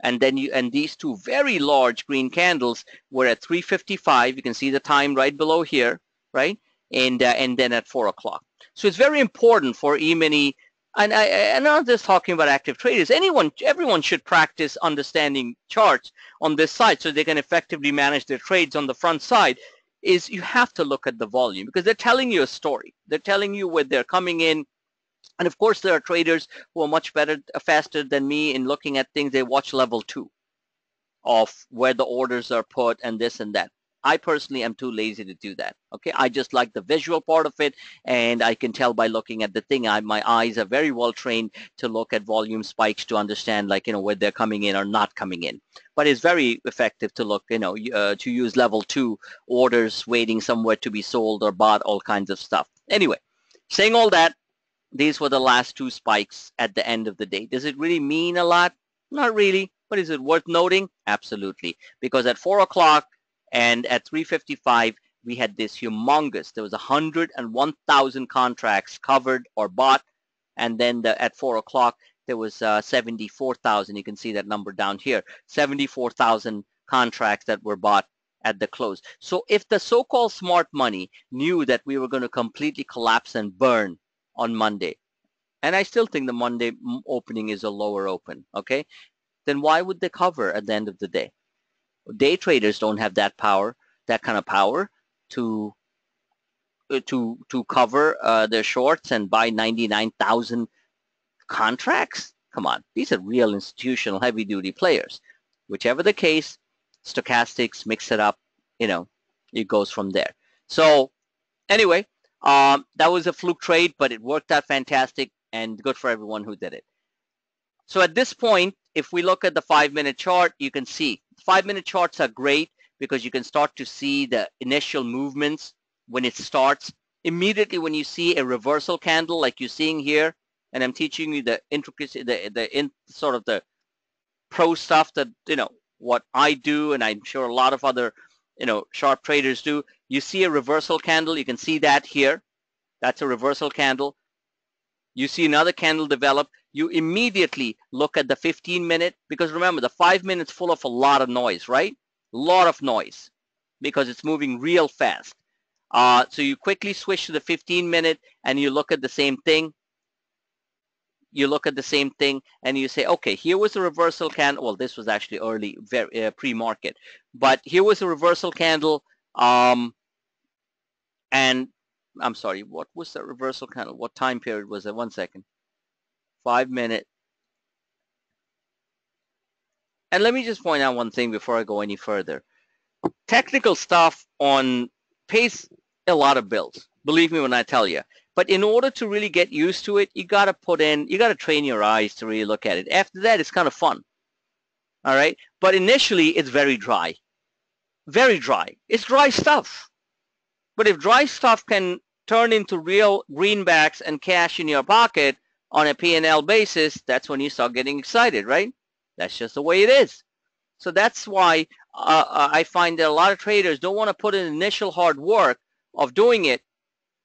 And then you, and these two very large green candles were at 355. You can see the time right below here, right? And, uh, and then at four o'clock. So it's very important for E-mini and I, am not just talking about active traders. Anyone, everyone should practice understanding charts on this side so they can effectively manage their trades on the front side. Is you have to look at the volume because they're telling you a story. They're telling you where they're coming in. And of course, there are traders who are much better, faster than me in looking at things. They watch level two of where the orders are put and this and that. I personally am too lazy to do that. Okay, I just like the visual part of it, and I can tell by looking at the thing. I, my eyes are very well trained to look at volume spikes to understand, like you know, where they're coming in or not coming in. But it's very effective to look, you know, uh, to use level two orders waiting somewhere to be sold or bought, all kinds of stuff. Anyway, saying all that, these were the last two spikes at the end of the day. Does it really mean a lot? Not really. But is it worth noting? Absolutely. Because at 4 o'clock, and at 355, we had this humongous, there was 101,000 contracts covered or bought. And then the, at 4 o'clock, there was uh, 74,000. You can see that number down here, 74,000 contracts that were bought at the close. So if the so-called smart money knew that we were going to completely collapse and burn on Monday, and I still think the Monday opening is a lower open, okay, then why would they cover at the end of the day? Day traders don't have that power, that kind of power to uh, to to cover uh, their shorts and buy 99,000 contracts. Come on, these are real institutional heavy-duty players. Whichever the case, stochastics mix it up. You know, it goes from there. So anyway, um, that was a fluke trade, but it worked out fantastic and good for everyone who did it. So at this point, if we look at the five-minute chart, you can see five-minute charts are great because you can start to see the initial movements when it starts. Immediately when you see a reversal candle like you're seeing here, and I'm teaching you the intricacy, the, the in, sort of the pro stuff that, you know, what I do, and I'm sure a lot of other, you know, sharp traders do. You see a reversal candle. You can see that here. That's a reversal candle. You see another candle develop you immediately look at the 15 minute because remember the five minutes full of a lot of noise, right? A lot of noise because it's moving real fast. Uh, so you quickly switch to the 15 minute and you look at the same thing. You look at the same thing and you say, okay, here was a reversal candle. Well, this was actually early, very uh, pre-market, but here was a reversal candle. Um, and I'm sorry, what was that reversal candle? What time period was that? One second five minute. And let me just point out one thing before I go any further. Technical stuff on pays a lot of bills. Believe me when I tell you. But in order to really get used to it, you got to put in, you got to train your eyes to really look at it. After that, it's kind of fun. All right. But initially, it's very dry. Very dry. It's dry stuff. But if dry stuff can turn into real greenbacks and cash in your pocket, on a P&L basis, that's when you start getting excited, right? That's just the way it is. So that's why uh, uh, I find that a lot of traders don't want to put in initial hard work of doing it,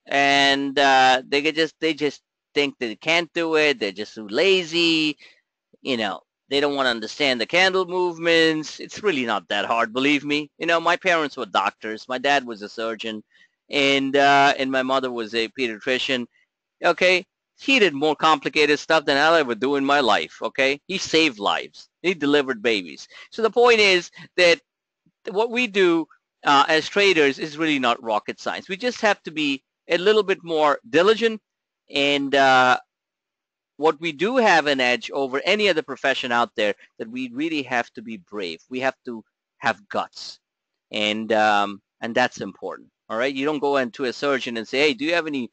and uh, they just they just think they can't do it. They're just too lazy. You know, they don't want to understand the candle movements. It's really not that hard, believe me. You know, my parents were doctors. My dad was a surgeon, and uh, and my mother was a pediatrician. Okay, he did more complicated stuff than I'll ever do in my life, okay? He saved lives. He delivered babies. So the point is that what we do uh, as traders is really not rocket science. We just have to be a little bit more diligent and uh, what we do have an edge over any other profession out there that we really have to be brave. We have to have guts and um, and that's important. All right, you don't go into a surgeon and say, "Hey, do you have any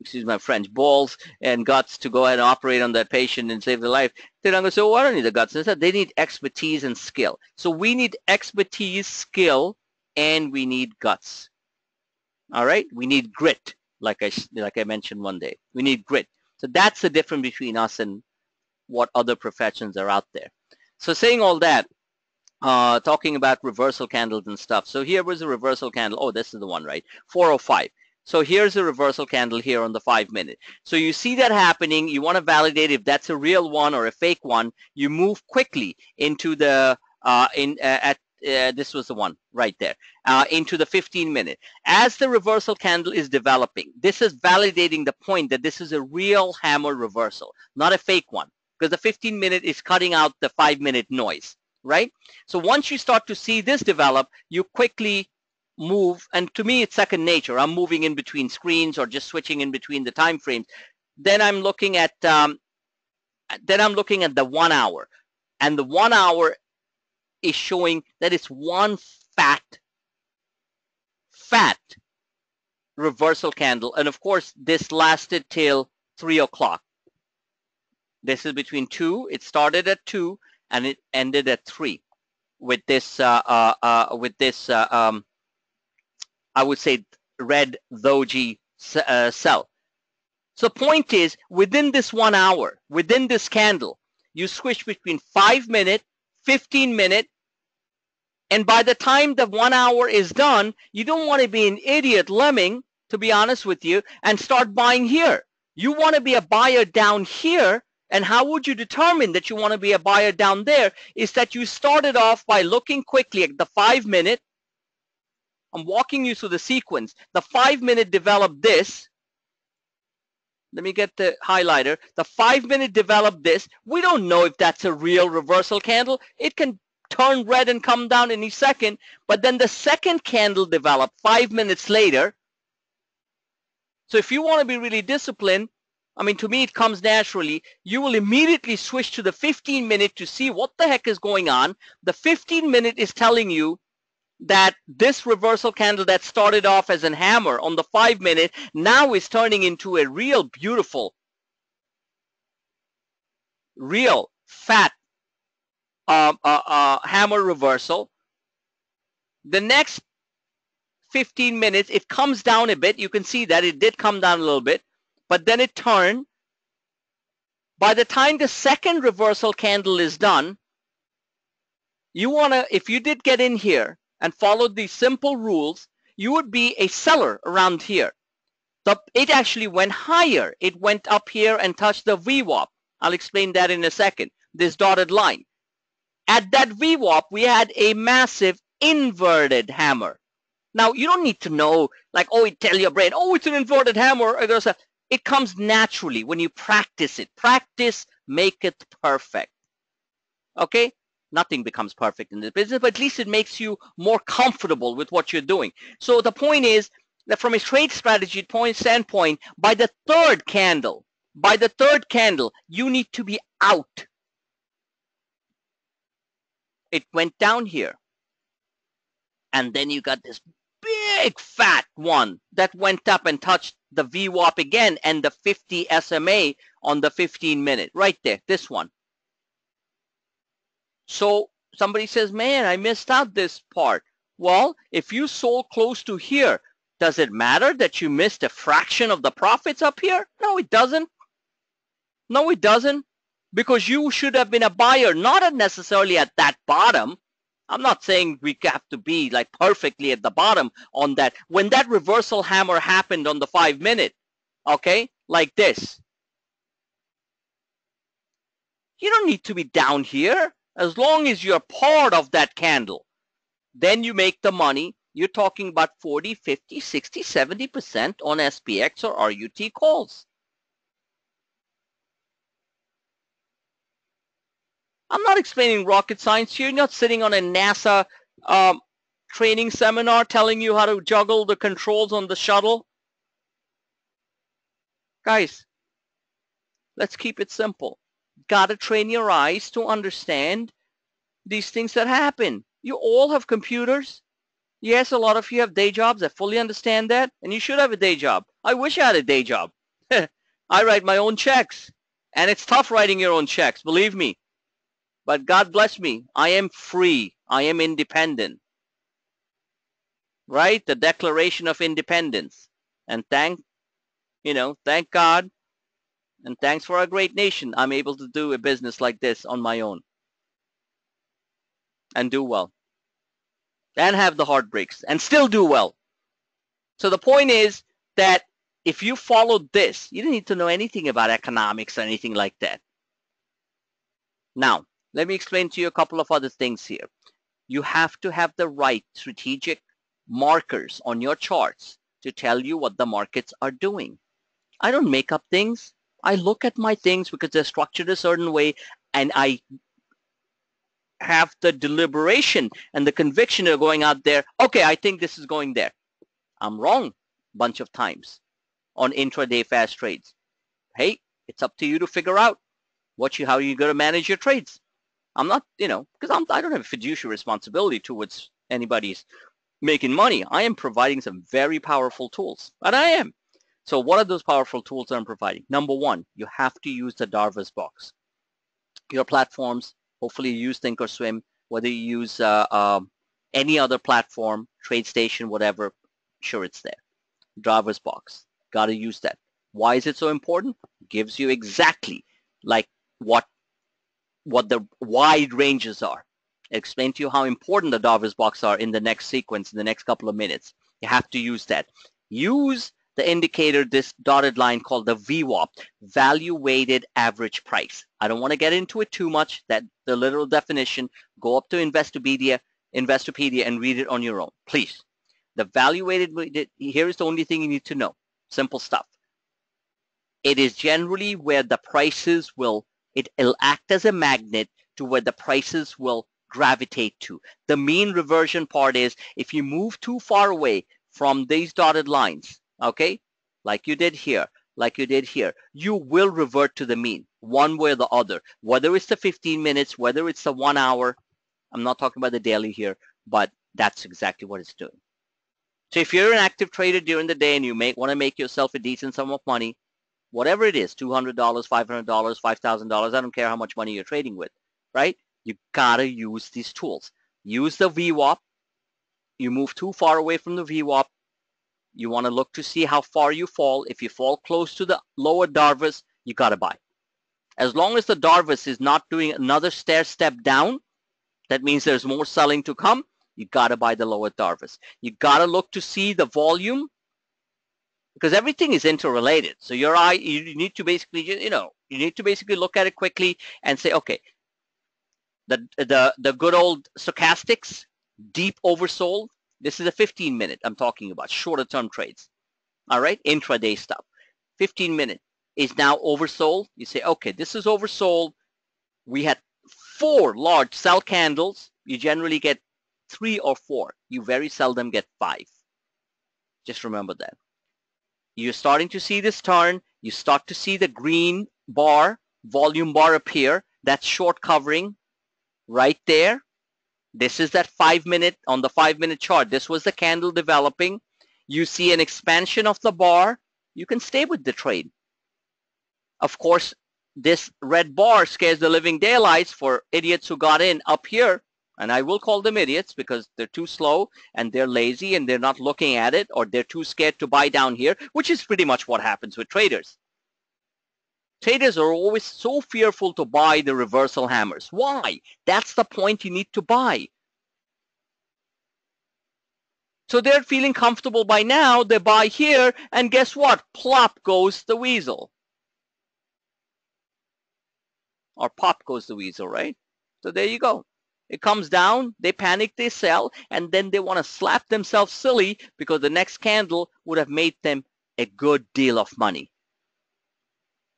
excuse my French, balls and guts to go ahead and operate on that patient and save their life. They're not going to say, well, I don't need the guts. Instead, they need expertise and skill. So we need expertise, skill, and we need guts. All right? We need grit, like I, like I mentioned one day. We need grit. So that's the difference between us and what other professions are out there. So saying all that, uh, talking about reversal candles and stuff. So here was a reversal candle. Oh, this is the one, right? 405. So here's a reversal candle here on the five minute. So you see that happening. You want to validate if that's a real one or a fake one. You move quickly into the uh, in uh, at uh, this was the one right there, uh, into the 15 minute. As the reversal candle is developing, this is validating the point that this is a real hammer reversal, not a fake one, because the 15 minute is cutting out the five minute noise, right? So once you start to see this develop, you quickly move, and to me it's second nature. I'm moving in between screens or just switching in between the time frames. Then I'm looking at um, then I'm looking at the one hour, and the one hour is showing that it's one fat, fat reversal candle. And of course, this lasted till three o'clock. This is between two. It started at two and it ended at three with this, uh, uh, uh, with this, uh, um, I would say red doji uh, sell. So point is, within this one hour, within this candle, you switch between five minute 15 minute and by the time the one hour is done you don't want to be an idiot lemming to be honest with you and start buying here you want to be a buyer down here and how would you determine that you want to be a buyer down there is that you started off by looking quickly at the five minute i'm walking you through the sequence the five minute developed this let me get the highlighter. The five minute developed this. We don't know if that's a real reversal candle. It can turn red and come down any second. But then the second candle developed five minutes later. So if you want to be really disciplined, I mean, to me, it comes naturally. You will immediately switch to the 15 minute to see what the heck is going on. The 15 minute is telling you that this reversal candle that started off as a hammer on the five minute now is turning into a real beautiful, real fat uh, uh, uh, hammer reversal. The next 15 minutes, it comes down a bit. You can see that it did come down a little bit, but then it turned. By the time the second reversal candle is done, you want to, if you did get in here, and followed these simple rules, you would be a seller around here. So it actually went higher. It went up here and touched the VWAP. I'll explain that in a second, this dotted line. At that VWAP, we had a massive inverted hammer. Now, you don't need to know, like, oh, tell your brain, oh, it's an inverted hammer. It comes naturally when you practice it. Practice, make it perfect. Okay? nothing becomes perfect in this business, but at least it makes you more comfortable with what you're doing. So the point is that from a trade strategy point standpoint, by the third candle, by the third candle, you need to be out. It went down here. And then you got this big fat one that went up and touched the VWAP again and the 50 SMA on the 15 minute right there, this one. So somebody says, man, I missed out this part. Well, if you sold close to here, does it matter that you missed a fraction of the profits up here? No, it doesn't. No, it doesn't. Because you should have been a buyer, not necessarily at that bottom. I'm not saying we have to be like perfectly at the bottom on that. When that reversal hammer happened on the five minute, okay, like this. You don't need to be down here as long as you're part of that candle, then you make the money. You're talking about 40, 50, 60, 70% on SPX or RUT calls. I'm not explaining rocket science. You're not sitting on a NASA um, training seminar telling you how to juggle the controls on the shuttle. Guys, let's keep it simple got to train your eyes to understand these things that happen. You all have computers. Yes, a lot of you have day jobs. I fully understand that. And you should have a day job. I wish I had a day job. (laughs) I write my own checks. And it's tough writing your own checks, believe me. But God bless me. I am free. I am independent. Right? The Declaration of Independence. And thank, you know, thank God and thanks for our great nation, I'm able to do a business like this on my own and do well and have the heartbreaks and still do well. So the point is that if you follow this, you don't need to know anything about economics or anything like that. Now, let me explain to you a couple of other things here. you have to have the right strategic markers on your charts to tell you what the markets are doing. I don't make up things. I look at my things because they're structured a certain way and I have the deliberation and the conviction of going out there, okay, I think this is going there. I'm wrong bunch of times on intraday fast trades. Hey, it's up to you to figure out what you how you're going to manage your trades. I'm not, you know, because I'm I don't have a fiduciary responsibility towards anybody's making money. I am providing some very powerful tools, and I am. So what are those powerful tools that I'm providing? Number one, you have to use the Darvas box. Your platforms, hopefully you use Thinkorswim, whether you use uh, uh, any other platform, TradeStation, whatever, sure it's there. Darvas box, got to use that. Why is it so important? Gives you exactly like what what the wide ranges are. I'll explain to you how important the Darvas box are in the next sequence, in the next couple of minutes. You have to use that. Use the indicator, this dotted line called the VWAP, value weighted average price. I don't want to get into it too much, that the literal definition, go up to Investopedia, Investopedia and read it on your own, please. The value weighted, here is the only thing you need to know, simple stuff. It is generally where the prices will, it'll act as a magnet to where the prices will gravitate to. The mean reversion part is if you move too far away from these dotted lines, okay, like you did here, like you did here, you will revert to the mean one way or the other, whether it's the 15 minutes, whether it's the one hour. I'm not talking about the daily here, but that's exactly what it's doing. So if you're an active trader during the day and you make want to make yourself a decent sum of money, whatever it is, $200, $500, $5,000, I don't care how much money you're trading with, right? You gotta use these tools. Use the VWAP. You move too far away from the VWAP, you want to look to see how far you fall. If you fall close to the lower Darvas, you got to buy. As long as the Darvas is not doing another stair step down, that means there's more selling to come, you got to buy the lower Darvas. You got to look to see the volume because everything is interrelated. So your eye, you need to basically, you know, you need to basically look at it quickly and say, okay, the, the, the good old stochastics, deep oversold, this is a 15 minute I'm talking about, shorter term trades. All right, intraday stuff. 15 minute is now oversold. You say, okay, this is oversold. We had four large sell candles. You generally get three or four. You very seldom get five. Just remember that. You're starting to see this turn. You start to see the green bar, volume bar appear. That's short covering right there. This is that five minute, on the five minute chart, this was the candle developing. You see an expansion of the bar, you can stay with the trade. Of course, this red bar scares the living daylights for idiots who got in up here. And I will call them idiots because they're too slow and they're lazy and they're not looking at it or they're too scared to buy down here, which is pretty much what happens with traders. Traders are always so fearful to buy the reversal hammers. Why? That's the point you need to buy. So they're feeling comfortable by now. They buy here, and guess what? Plop goes the weasel. Or pop goes the weasel, right? So there you go. It comes down, they panic, they sell, and then they want to slap themselves silly because the next candle would have made them a good deal of money.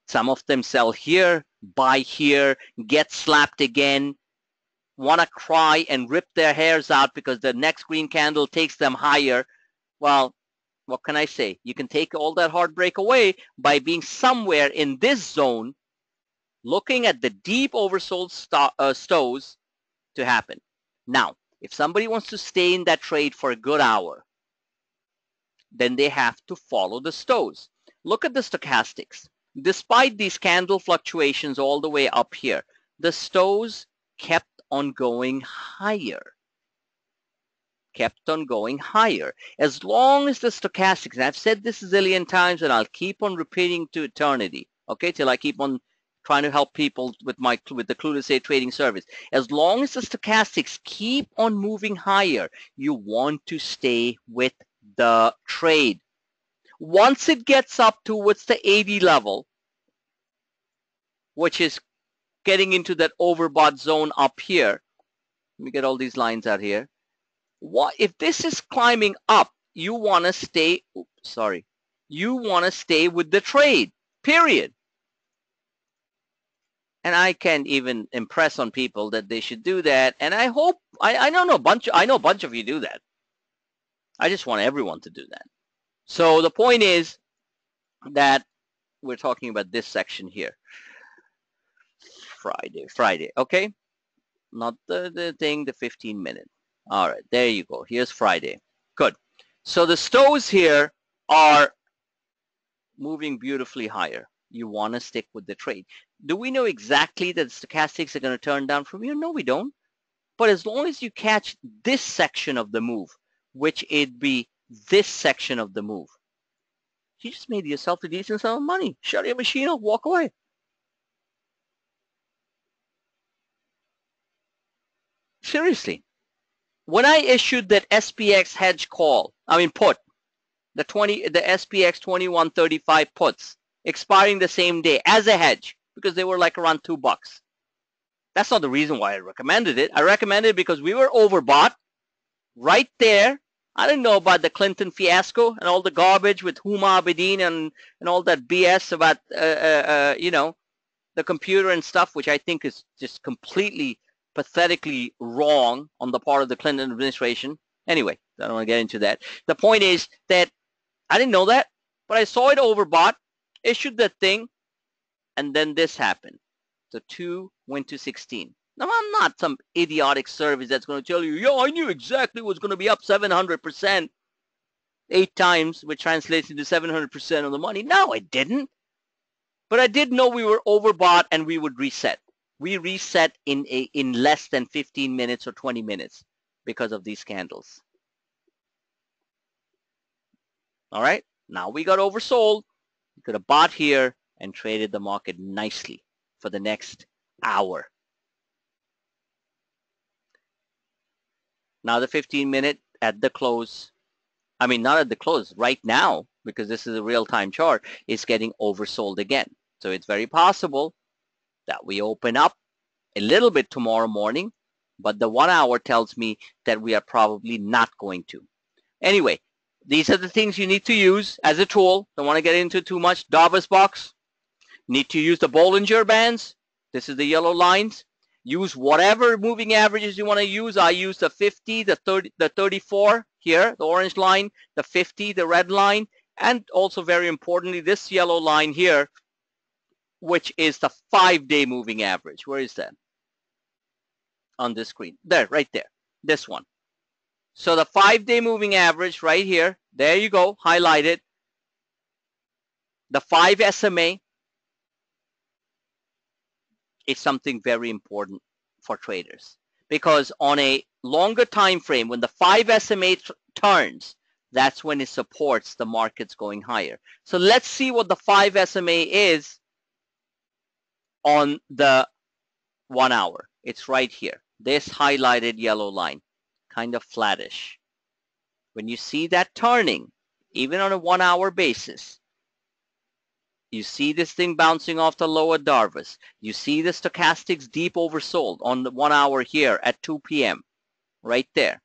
Some of them sell here, buy here, get slapped again, want to cry and rip their hairs out because the next green candle takes them higher. Well, what can I say? You can take all that heartbreak away by being somewhere in this zone, looking at the deep oversold st uh, stows to happen. Now, if somebody wants to stay in that trade for a good hour, then they have to follow the stows. Look at the stochastics. Despite these candle fluctuations all the way up here, the stows kept on going higher. Kept on going higher. As long as the stochastics, and I've said this a zillion times and I'll keep on repeating to eternity, okay, till I keep on trying to help people with my with the Clueless trading service. As long as the stochastics keep on moving higher, you want to stay with the trade. Once it gets up towards the 80 level, which is getting into that overbought zone up here, Let me get all these lines out here. What if this is climbing up? You want to stay. Oops, sorry. You want to stay with the trade. Period. And I can't even impress on people that they should do that. And I hope I, I don't know a bunch. I know a bunch of you do that. I just want everyone to do that. So the point is that we're talking about this section here. Friday, Friday, okay? Not the, the thing, the 15 minute. All right, there you go. Here's Friday. Good. So the stows here are moving beautifully higher. You want to stick with the trade. Do we know exactly that stochastics are going to turn down from here? No, we don't. But as long as you catch this section of the move, which it'd be this section of the move, you just made yourself a decent sum of money. Shut your machine off, walk away. Seriously. When I issued that SPX hedge call, I mean put, the 20, the SPX 2135 puts, expiring the same day as a hedge because they were like around two bucks. That's not the reason why I recommended it. I recommended it because we were overbought right there I didn't know about the Clinton fiasco and all the garbage with Huma Abedin and, and all that BS about, uh, uh, uh, you know, the computer and stuff, which I think is just completely pathetically wrong on the part of the Clinton administration. Anyway, I don't want to get into that. The point is that I didn't know that, but I saw it overbought, issued the thing, and then this happened. So 2 went to 16. Now, I'm not some idiotic service that's going to tell you, yo, I knew exactly was going to be up 700% eight times, which translates into 700% of the money. No, I didn't. But I did know we were overbought and we would reset. We reset in a, in less than 15 minutes or 20 minutes because of these candles. All right. Now we got oversold. We could have bought here and traded the market nicely for the next hour. Now the 15 minute at the close, I mean, not at the close, right now, because this is a real-time chart, is getting oversold again. So it's very possible that we open up a little bit tomorrow morning, but the one hour tells me that we are probably not going to. Anyway, these are the things you need to use as a tool. Don't want to get into too much. Darvas box. Need to use the Bollinger Bands. This is the yellow lines use whatever moving averages you want to use. I use the 50, the 30, the 34 here, the orange line, the 50, the red line, and also very importantly, this yellow line here, which is the five-day moving average. Where is that? On this screen. There, right there. This one. So the five-day moving average right here, there you go, highlighted. The 5 SMA, is something very important for traders because on a longer time frame, when the 5 SMA turns, that's when it supports the markets going higher. So let's see what the 5 SMA is on the one hour. It's right here. This highlighted yellow line, kind of flattish. When you see that turning, even on a one hour basis, you see this thing bouncing off the lower Darvas. You see the stochastics deep oversold on the one hour here at 2 p.m. Right there.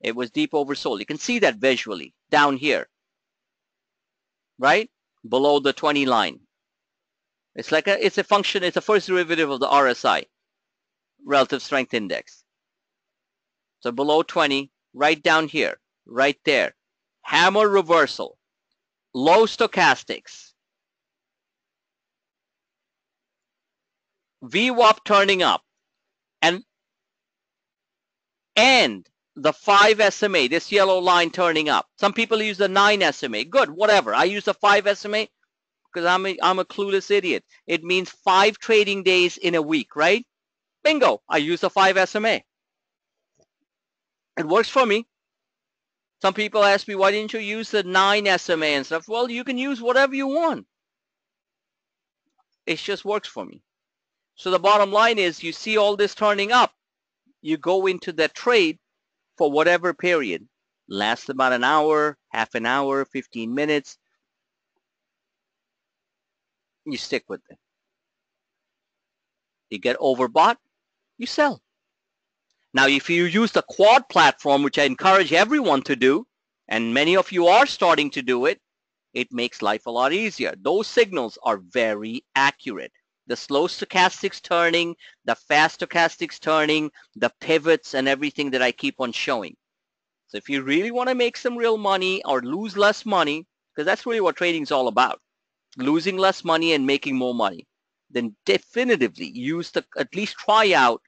It was deep oversold. You can see that visually down here. Right? Below the 20 line. It's like a, it's a function, it's a first derivative of the RSI, relative strength index. So below 20, right down here, right there. Hammer reversal, low stochastics, VWAP turning up and and the 5 SMA, this yellow line turning up. Some people use the 9 SMA. Good, whatever. I use the 5 SMA because I'm a, I'm a clueless idiot. It means five trading days in a week, right? Bingo, I use the 5 SMA. It works for me. Some people ask me, why didn't you use the 9 SMA and stuff? Well, you can use whatever you want. It just works for me. So the bottom line is you see all this turning up. You go into that trade for whatever period. Lasts about an hour, half an hour, 15 minutes. You stick with it. You get overbought, you sell. Now, if you use the quad platform, which I encourage everyone to do, and many of you are starting to do it, it makes life a lot easier. Those signals are very accurate. The slow stochastics turning, the fast stochastics turning, the pivots and everything that I keep on showing. So if you really want to make some real money or lose less money, because that's really what trading is all about, losing less money and making more money, then definitively use the, at least try out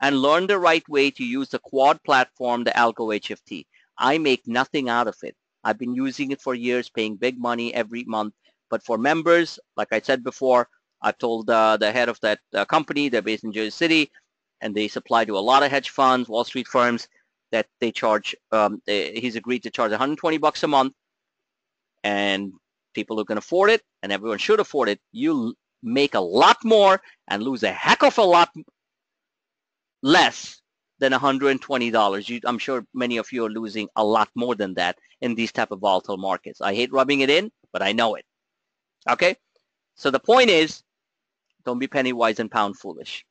and learn the right way to use the quad platform, the Algo HFT. I make nothing out of it. I've been using it for years, paying big money every month. But for members, like I said before, I've told uh, the head of that uh, company, they're based in Jersey City, and they supply to a lot of hedge funds, Wall Street firms, that they charge, um, they, he's agreed to charge 120 bucks a month, and people who can afford it, and everyone should afford it, you make a lot more and lose a heck of a lot less than $120. You, I'm sure many of you are losing a lot more than that in these type of volatile markets. I hate rubbing it in, but I know it. Okay? So the point is, don't be penny wise and pound foolish.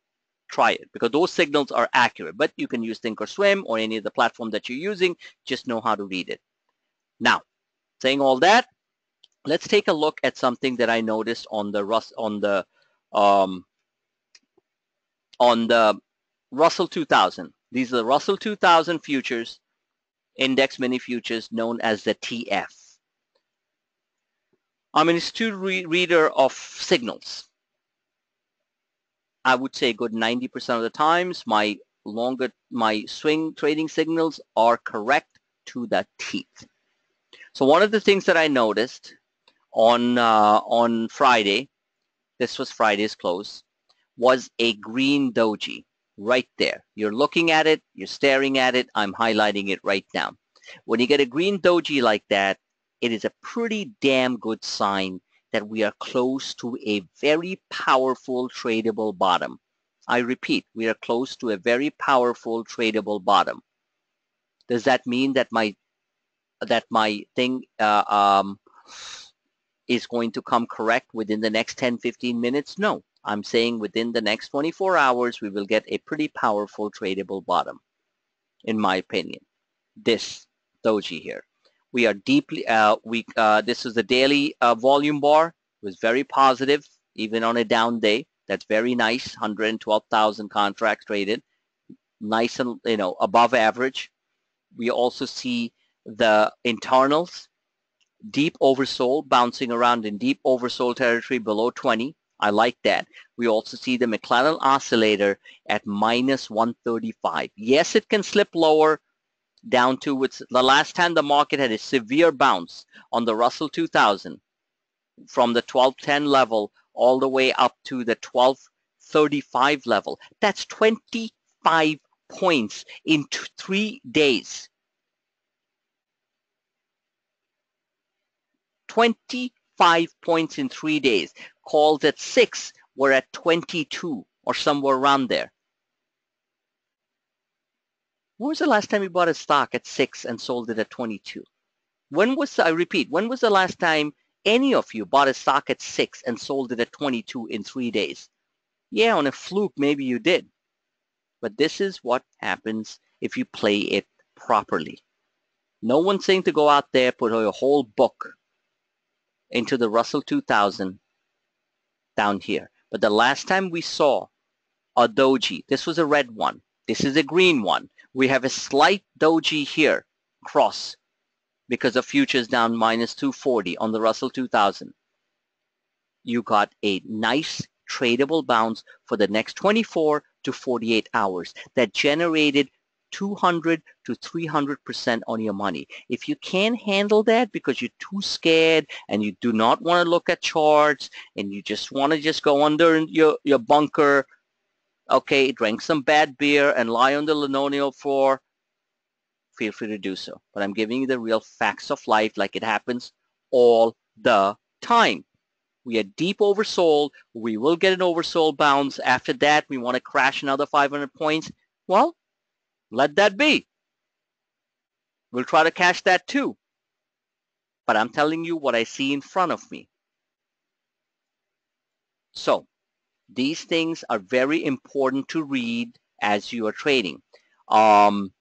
Try it because those signals are accurate. But you can use Thinkorswim or any of the platform that you're using. Just know how to read it. Now, saying all that, let's take a look at something that I noticed on the Rus on the um, on the Russell 2000. These are the Russell 2000 futures, index mini futures known as the TF. I'm an astute re reader of signals. I would say good 90% of the times my longer, my swing trading signals are correct to the teeth. So one of the things that I noticed on, uh, on Friday, this was Friday's close, was a green doji right there. You're looking at it, you're staring at it, I'm highlighting it right now. When you get a green doji like that, it is a pretty damn good sign that we are close to a very powerful tradable bottom. I repeat, we are close to a very powerful tradable bottom. Does that mean that my that my thing uh, um, is going to come correct within the next 10, 15 minutes? No. I'm saying within the next 24 hours, we will get a pretty powerful tradable bottom, in my opinion. This doji here. We are deeply, uh, we, uh, this is the daily uh, volume bar. It was very positive, even on a down day. That's very nice, 112,000 contracts traded. Nice and, you know, above average. We also see the internals, deep oversold, bouncing around in deep oversold territory below 20 I like that. We also see the McClellan oscillator at minus 135. Yes, it can slip lower down to its, the last time the market had a severe bounce on the Russell 2000 from the 1210 level all the way up to the 1235 level. That's 25 points in three days. 25 points in three days calls at 6 were at 22 or somewhere around there. When was the last time you bought a stock at 6 and sold it at 22? When was, I repeat, when was the last time any of you bought a stock at 6 and sold it at 22 in three days? Yeah, on a fluke, maybe you did. But this is what happens if you play it properly. No one's saying to go out there, put a whole book into the Russell 2000 down here. But the last time we saw a doji, this was a red one. This is a green one. We have a slight doji here, cross, because of futures down minus 240 on the Russell 2000. You got a nice tradable bounce for the next 24 to 48 hours that generated 200 to 300% on your money. If you can't handle that because you're too scared and you do not want to look at charts and you just want to just go under your, your bunker, okay, drink some bad beer and lie on the linoleum floor, feel free to do so. But I'm giving you the real facts of life like it happens all the time. We are deep oversold. We will get an oversold bounce. After that, we want to crash another 500 points. Well, let that be. We'll try to catch that too. But I'm telling you what I see in front of me. So these things are very important to read as you are trading. Um,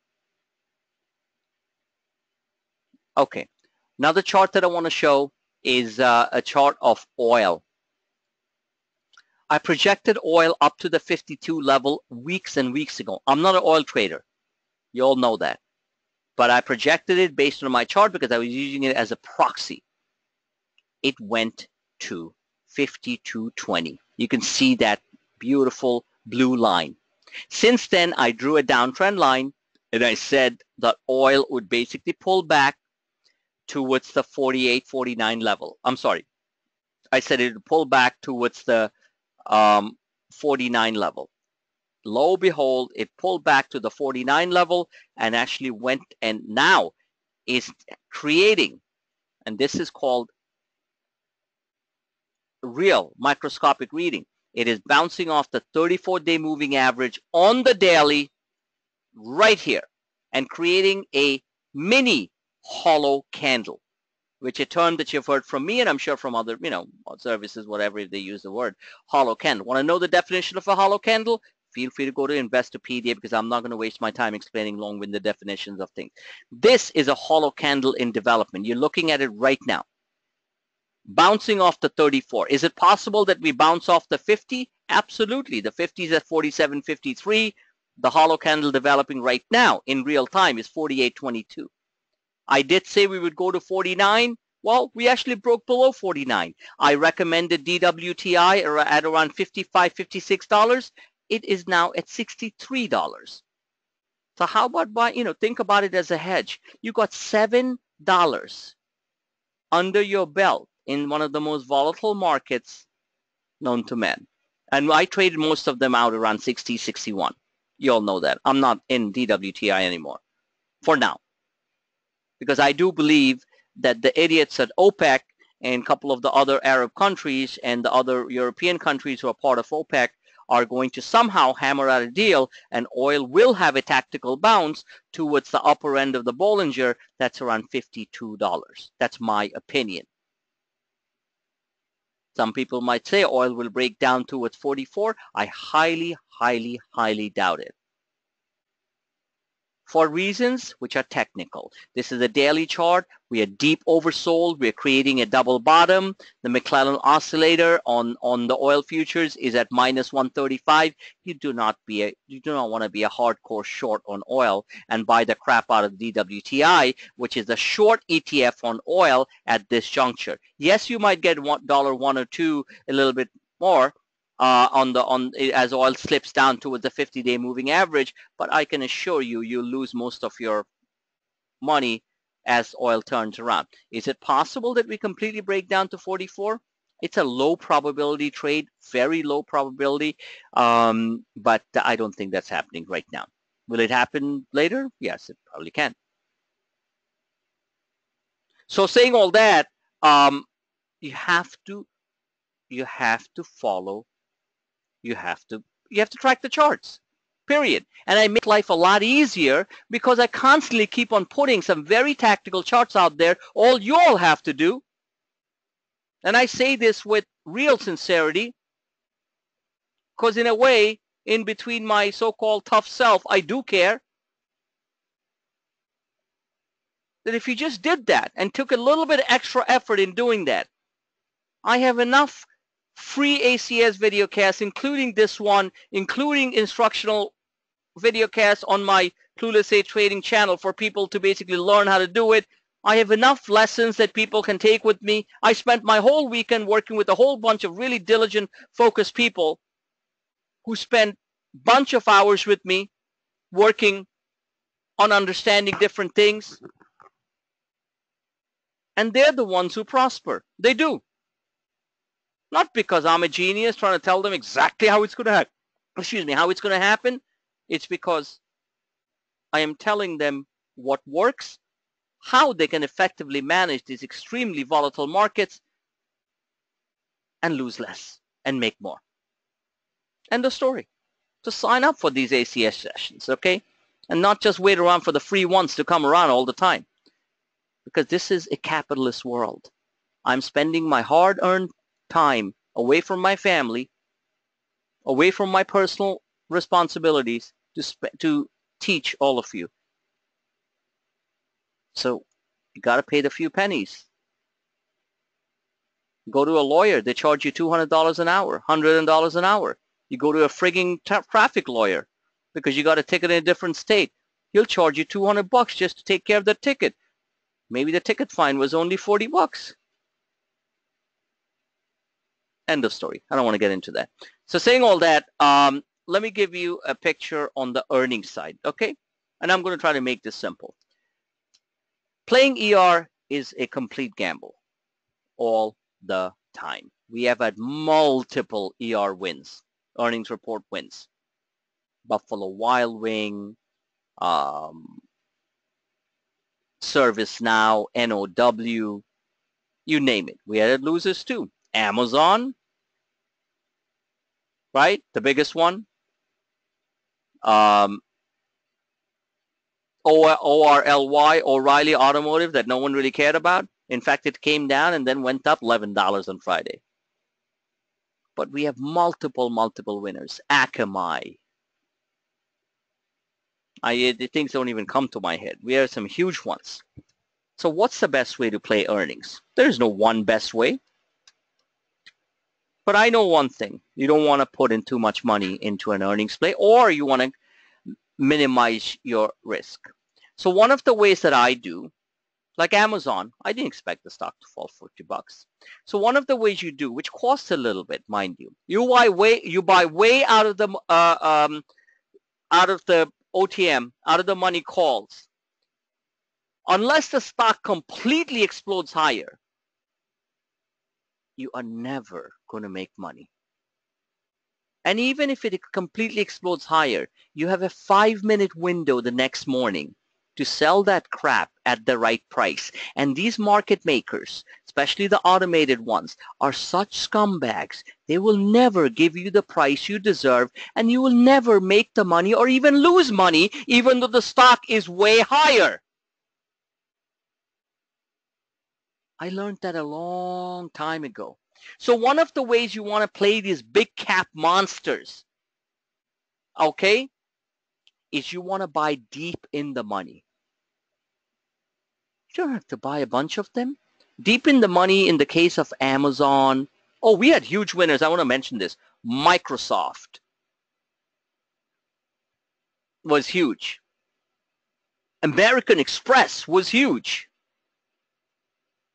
okay. Another chart that I want to show is uh, a chart of oil. I projected oil up to the 52 level weeks and weeks ago. I'm not an oil trader. You all know that. But I projected it based on my chart because I was using it as a proxy. It went to 52.20. You can see that beautiful blue line. Since then, I drew a downtrend line and I said that oil would basically pull back towards the 48, 49 level. I'm sorry. I said it would pull back towards the um, 49 level. Lo behold, it pulled back to the 49 level and actually went and now is creating, and this is called real microscopic reading. It is bouncing off the 34-day moving average on the daily right here and creating a mini hollow candle, which a term that you've heard from me and I'm sure from other, you know, services, whatever they use the word, hollow candle. Want to know the definition of a hollow candle? Feel free to go to Investopedia because I'm not going to waste my time explaining long-winded definitions of things. This is a hollow candle in development. You're looking at it right now. Bouncing off the 34. Is it possible that we bounce off the 50? Absolutely. The 50 is at 47.53. The hollow candle developing right now in real time is 48.22. I did say we would go to 49. Well, we actually broke below 49. I recommended DWTI at around 55 $56. It is now at $63. So how about buy, you know, think about it as a hedge. You got $7 under your belt in one of the most volatile markets known to man. And I traded most of them out around 60, 61. You all know that. I'm not in DWTI anymore for now because I do believe that the idiots at OPEC and a couple of the other Arab countries and the other European countries who are part of OPEC are going to somehow hammer out a deal and oil will have a tactical bounce towards the upper end of the Bollinger that's around $52. That's my opinion. Some people might say oil will break down towards 44. I highly, highly, highly doubt it for reasons which are technical. This is a daily chart. We are deep oversold. We're creating a double bottom. The McClellan oscillator on, on the oil futures is at minus 135. You do not be a, you do not want to be a hardcore short on oil and buy the crap out of DWTI, which is a short ETF on oil at this juncture. Yes, you might get one dollar one or two a little bit more, uh, on the on as oil slips down towards the 50-day moving average. But I can assure you, you lose most of your money as oil turns around. Is it possible that we completely break down to 44? It's a low probability trade, very low probability, um, but I don't think that's happening right now. Will it happen later? Yes, it probably can. So saying all that, um, you have to you have to follow you have to you have to track the charts period. And I make life a lot easier because I constantly keep on putting some very tactical charts out there. All you all have to do and I say this with real sincerity because in a way in between my so-called tough self I do care that if you just did that and took a little bit extra effort in doing that I have enough free ACS videocasts, including this one, including instructional videocasts on my Clueless8 Trading channel for people to basically learn how to do it. I have enough lessons that people can take with me. I spent my whole weekend working with a whole bunch of really diligent, focused people who spent bunch of hours with me working on understanding different things. And they're the ones who prosper. They do. Not because I'm a genius trying to tell them exactly how it's going to happen. Excuse me, how it's going to happen. It's because I am telling them what works, how they can effectively manage these extremely volatile markets and lose less and make more. End of story. To sign up for these ACS sessions, okay? And not just wait around for the free ones to come around all the time. Because this is a capitalist world. I'm spending my hard-earned time away from my family, away from my personal responsibilities to, to teach all of you. So you got to pay the few pennies. Go to a lawyer. They charge you $200 an hour, $100 an hour. You go to a frigging tra- traffic lawyer because you got a ticket in a different state. He'll charge you 200 bucks just to take care of the ticket. Maybe the ticket fine was only 40 bucks. End of story. I don't want to get into that. So saying all that, um, let me give you a picture on the earnings side, okay? And I'm going to try to make this simple. Playing ER is a complete gamble all the time. We have had multiple ER wins, earnings report wins. Buffalo Wild Wing, um, ServiceNow, NOW, you name it. We had losers too. Amazon, right? The biggest one. Um, ORLY, O'Reilly Automotive, that no one really cared about. In fact, it came down and then went up $11 on Friday. But we have multiple, multiple winners. Akamai. I, the things don't even come to my head. We have some huge ones. So what's the best way to play earnings? There's no one best way. But I know one thing. You don't want to put in too much money into an earnings play or you want to minimize your risk. So one of the ways that I do, like Amazon, I didn't expect the stock to fall 40 bucks. So one of the ways you do, which costs a little bit, mind you, you buy way you buy way out of the uh, um, out of the OTM, out of the money calls. Unless the stock completely explodes higher, you are never going to make money. And even if it completely explodes higher, you have a five minute window the next morning to sell that crap at the right price. And these market makers, especially the automated ones, are such scumbags. They will never give you the price you deserve and you will never make the money or even lose money even though the stock is way higher. I learned that a long time ago. So one of the ways you want to play these big cap monsters, okay, is you want to buy deep in the money. You don't have to buy a bunch of them. Deep in the money in the case of Amazon. Oh, we had huge winners. I want to mention this. Microsoft was huge. American Express was huge.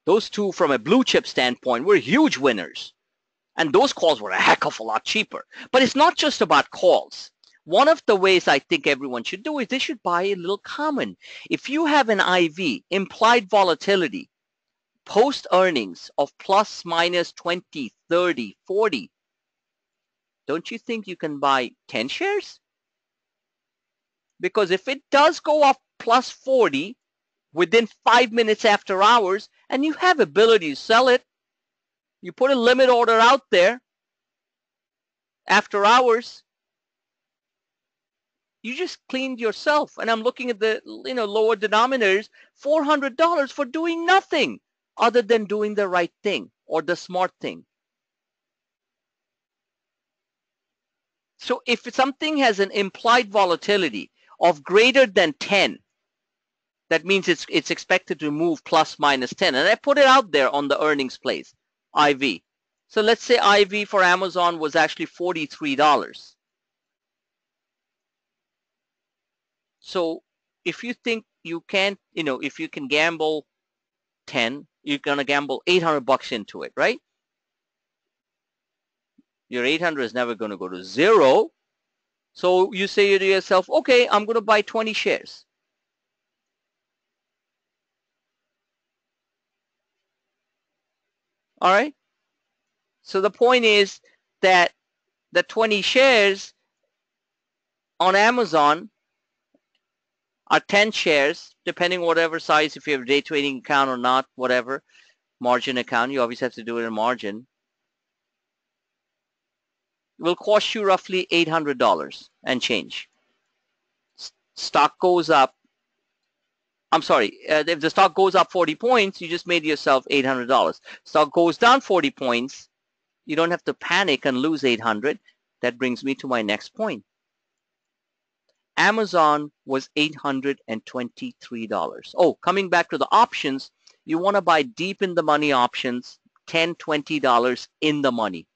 Those two, from a blue chip standpoint, were huge winners. And those calls were a heck of a lot cheaper. But it's not just about calls. One of the ways I think everyone should do is they should buy a little common. If you have an IV, implied volatility, post earnings of plus minus 20, 30, 40, don't you think you can buy 10 shares? Because if it does go up plus 40, within five minutes after hours and you have ability to sell it. You put a limit order out there after hours. You just cleaned yourself. And I'm looking at the you know lower denominators, $400 for doing nothing other than doing the right thing or the smart thing. So if something has an implied volatility of greater than 10, that means it's it's expected to move plus minus 10. And I put it out there on the earnings place, IV. So let's say IV for Amazon was actually $43. So if you think you can't, you know, if you can gamble 10, you're going to gamble 800 bucks into it, right? Your 800 is never going to go to zero. So you say to yourself, okay, I'm going to buy 20 shares. All right. So the point is that the 20 shares on Amazon are 10 shares, depending whatever size, if you have a day trading account or not, whatever, margin account, you obviously have to do it in margin, will cost you roughly $800 and change. Stock goes up I'm sorry, uh, if the stock goes up 40 points, you just made yourself $800. Stock goes down 40 points, you don't have to panic and lose 800. That brings me to my next point. Amazon was $823. Oh, coming back to the options, you want to buy deep in the money options, $10, $20 in the money.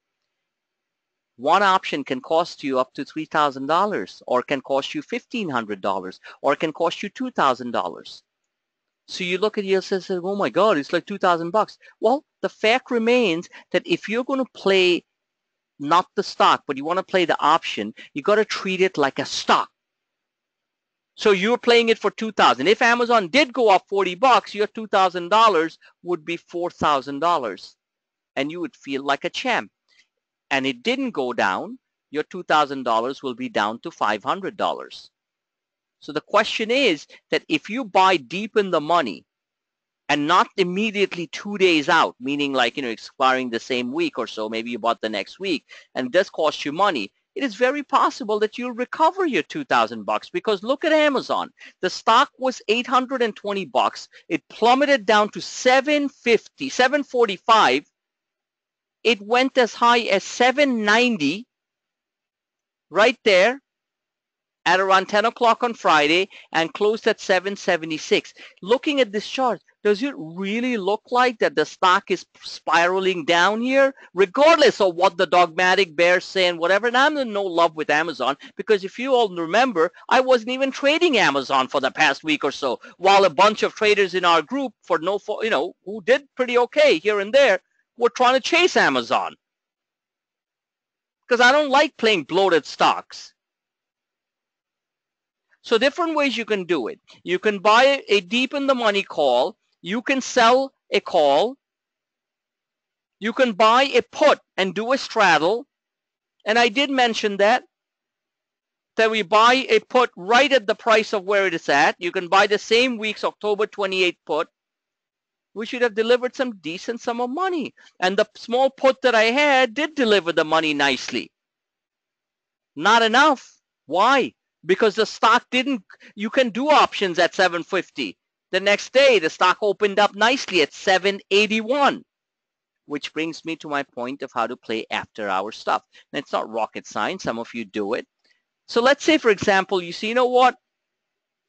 One option can cost you up to $3,000 or can cost you $1,500 or can cost you $2,000. So you look at it and say, oh my God, it's like 2,000 bucks. Well, the fact remains that if you're going to play not the stock, but you want to play the option, you got to treat it like a stock. So you're playing it for 2000. If Amazon did go up 40 bucks, your $2,000 would be $4,000 and you would feel like a champ. And it didn't go down, your $2,000 will be down to $500. So the question is that if you buy deep in the money and not immediately two days out, meaning like, you know, expiring the same week or so, maybe you bought the next week and this does cost you money, it is very possible that you'll recover your 2000 bucks because look at Amazon. The stock was 820 bucks. It plummeted down to 750, 745. It went as high as 790 right there at around 10 o'clock on Friday and closed at 776. Looking at this chart, does it really look like that the stock is spiraling down here, regardless of what the dogmatic bears say and whatever? And I'm in no love with Amazon because if you all remember, I wasn't even trading Amazon for the past week or so, while a bunch of traders in our group for no, you know, who did pretty okay here and there, were trying to chase Amazon. Because I don't like playing bloated stocks. So different ways you can do it. You can buy a deep in the money call you can sell a call. You can buy a put and do a straddle. And I did mention that, that we buy a put right at the price of where it is at. You can buy the same week's October 28 put. We should have delivered some decent sum of money. And the small put that I had did deliver the money nicely. Not enough. Why? Because the stock didn't, you can do options at 750. The next day, the stock opened up nicely at 781, which brings me to my point of how to play after hour stuff. And it's not rocket science. Some of you do it. So let's say, for example, you see, you know what?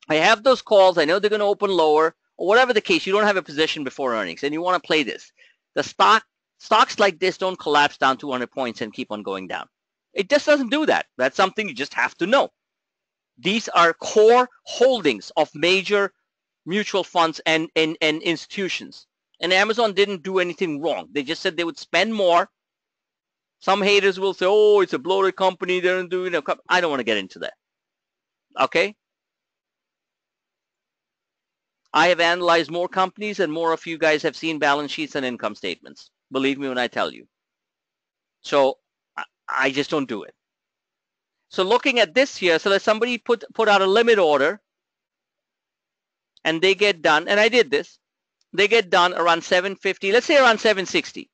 I have those calls. I know they're going to open lower whatever the case. You don't have a position before earnings and you want to play this. The stock stocks like this don't collapse down 200 points and keep on going down. It just doesn't do that. That's something you just have to know. These are core holdings of major mutual funds and, and, and institutions. And Amazon didn't do anything wrong. They just said they would spend more. Some haters will say, oh, it's a bloated company. They don't do, you know, I don't want to get into that. Okay? I have analyzed more companies and more of you guys have seen balance sheets and income statements. Believe me when I tell you. So I just don't do it. So looking at this here, so that somebody put, put out a limit order and they get done, and I did this, they get done around 750, let's say around 760.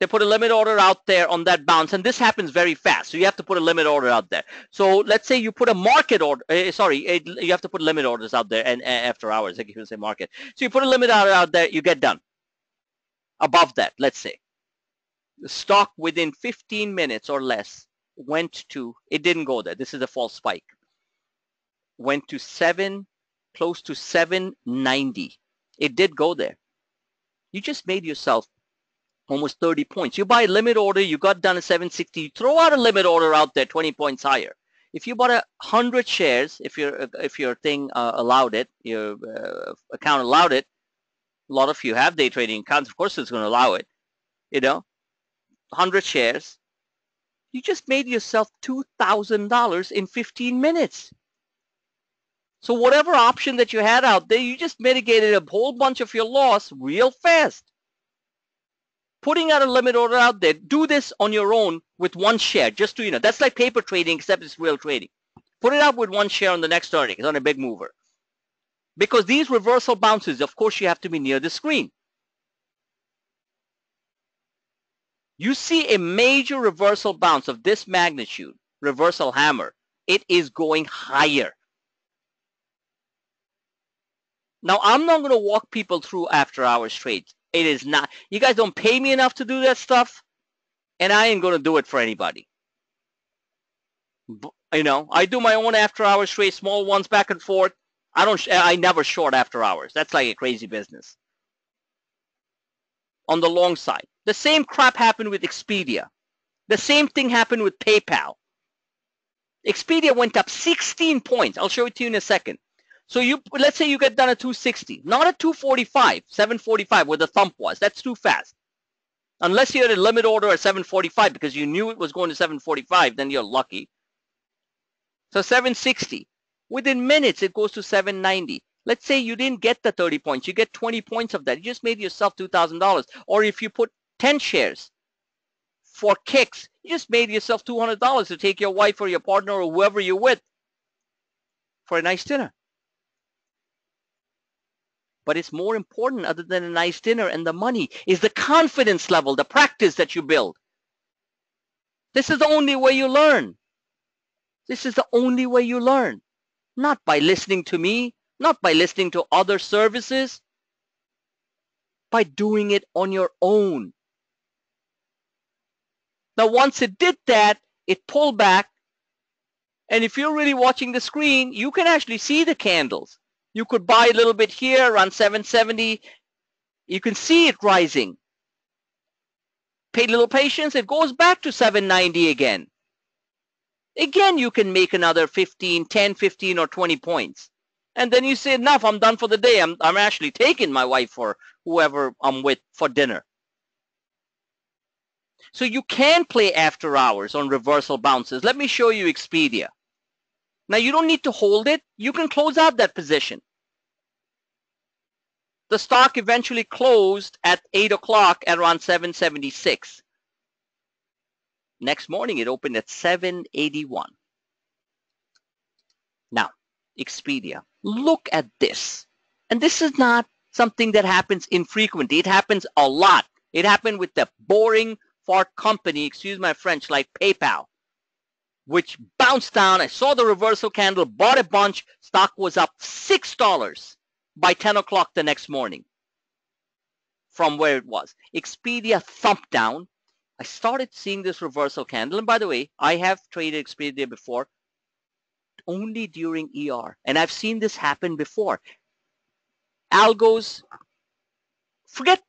They put a limit order out there on that bounce, and this happens very fast. So you have to put a limit order out there. So let's say you put a market order, uh, sorry, uh, you have to put limit orders out there and uh, after hours, like you say market. So you put a limit order out there, you get done. Above that, let's say. The stock within 15 minutes or less went to, it didn't go there. This is a false spike. Went to 7 close to 790. It did go there. You just made yourself almost 30 points. You buy a limit order, you got done at 760, you throw out a limit order out there 20 points higher. If you bought a hundred shares, if your if your thing uh, allowed it, your uh, account allowed it, a lot of you have day trading accounts. Of course, it's going to allow it. You know, hundred shares. You just made yourself two thousand dollars in 15 minutes. So whatever option that you had out there, you just mitigated a whole bunch of your loss real fast. Putting out a limit order out there, do this on your own with one share, just to, you know, that's like paper trading, except it's real trading. Put it out with one share on the next earnings on a big mover. Because these reversal bounces, of course, you have to be near the screen. You see a major reversal bounce of this magnitude, reversal hammer, it is going higher. Now, I'm not going to walk people through after hours trades. It is not. You guys don't pay me enough to do that stuff, and I ain't going to do it for anybody. You know, I do my own after hours trade, small ones back and forth. I don't, I never short after hours. That's like a crazy business. On the long side. The same crap happened with Expedia. The same thing happened with PayPal. Expedia went up 16 points. I'll show it to you in a second. So you let's say you get done at 260, not at 245, 745 where the thump was. That's too fast. Unless you had a limit order at 745 because you knew it was going to 745, then you're lucky. So 760. Within minutes, it goes to 790. Let's say you didn't get the 30 points. You get 20 points of that. You just made yourself $2,000. Or if you put 10 shares for kicks, you just made yourself $200 to take your wife or your partner or whoever you're with for a nice dinner. But it's more important other than a nice dinner and the money is the confidence level, the practice that you build. This is the only way you learn. This is the only way you learn. Not by listening to me, not by listening to other services, by doing it on your own. Now, once it did that, it pulled back. And if you're really watching the screen, you can actually see the candles. You could buy a little bit here around 770. You can see it rising. Pay a little patience. It goes back to 790 again. Again, you can make another 15, 10, 15, or 20 points. And then you say, enough, I'm done for the day. I'm, I'm actually taking my wife or whoever I'm with for dinner. So you can play after hours on reversal bounces. Let me show you Expedia. Now you don't need to hold it. You can close out that position the stock eventually closed at 8 o'clock at around 776. Next morning, it opened at 781. Now, Expedia, look at this. And this is not something that happens infrequently. It happens a lot. It happened with the boring fart company, excuse my French, like PayPal, which bounced down. I saw the reversal candle, bought a bunch. Stock was up $6 by 10 o'clock the next morning from where it was. Expedia thumped down. I started seeing this reversal candle. And by the way, I have traded Expedia before only during ER. And I've seen this happen before. Algos, forget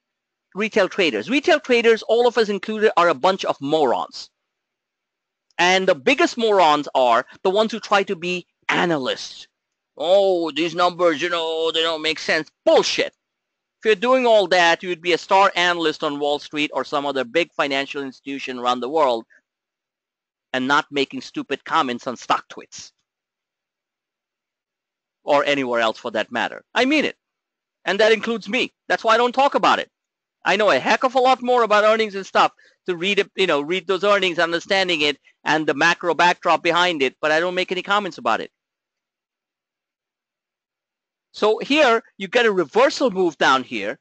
retail traders. Retail traders, all of us included, are a bunch of morons. And the biggest morons are the ones who try to be analysts oh, these numbers, you know, they don't make sense. Bullshit. If you're doing all that, you would be a star analyst on Wall Street or some other big financial institution around the world and not making stupid comments on StockTwits or anywhere else for that matter. I mean it. And that includes me. That's why I don't talk about it. I know a heck of a lot more about earnings and stuff to read it, you know, read those earnings, understanding it and the macro backdrop behind it, but I don't make any comments about it. So here you get a reversal move down here.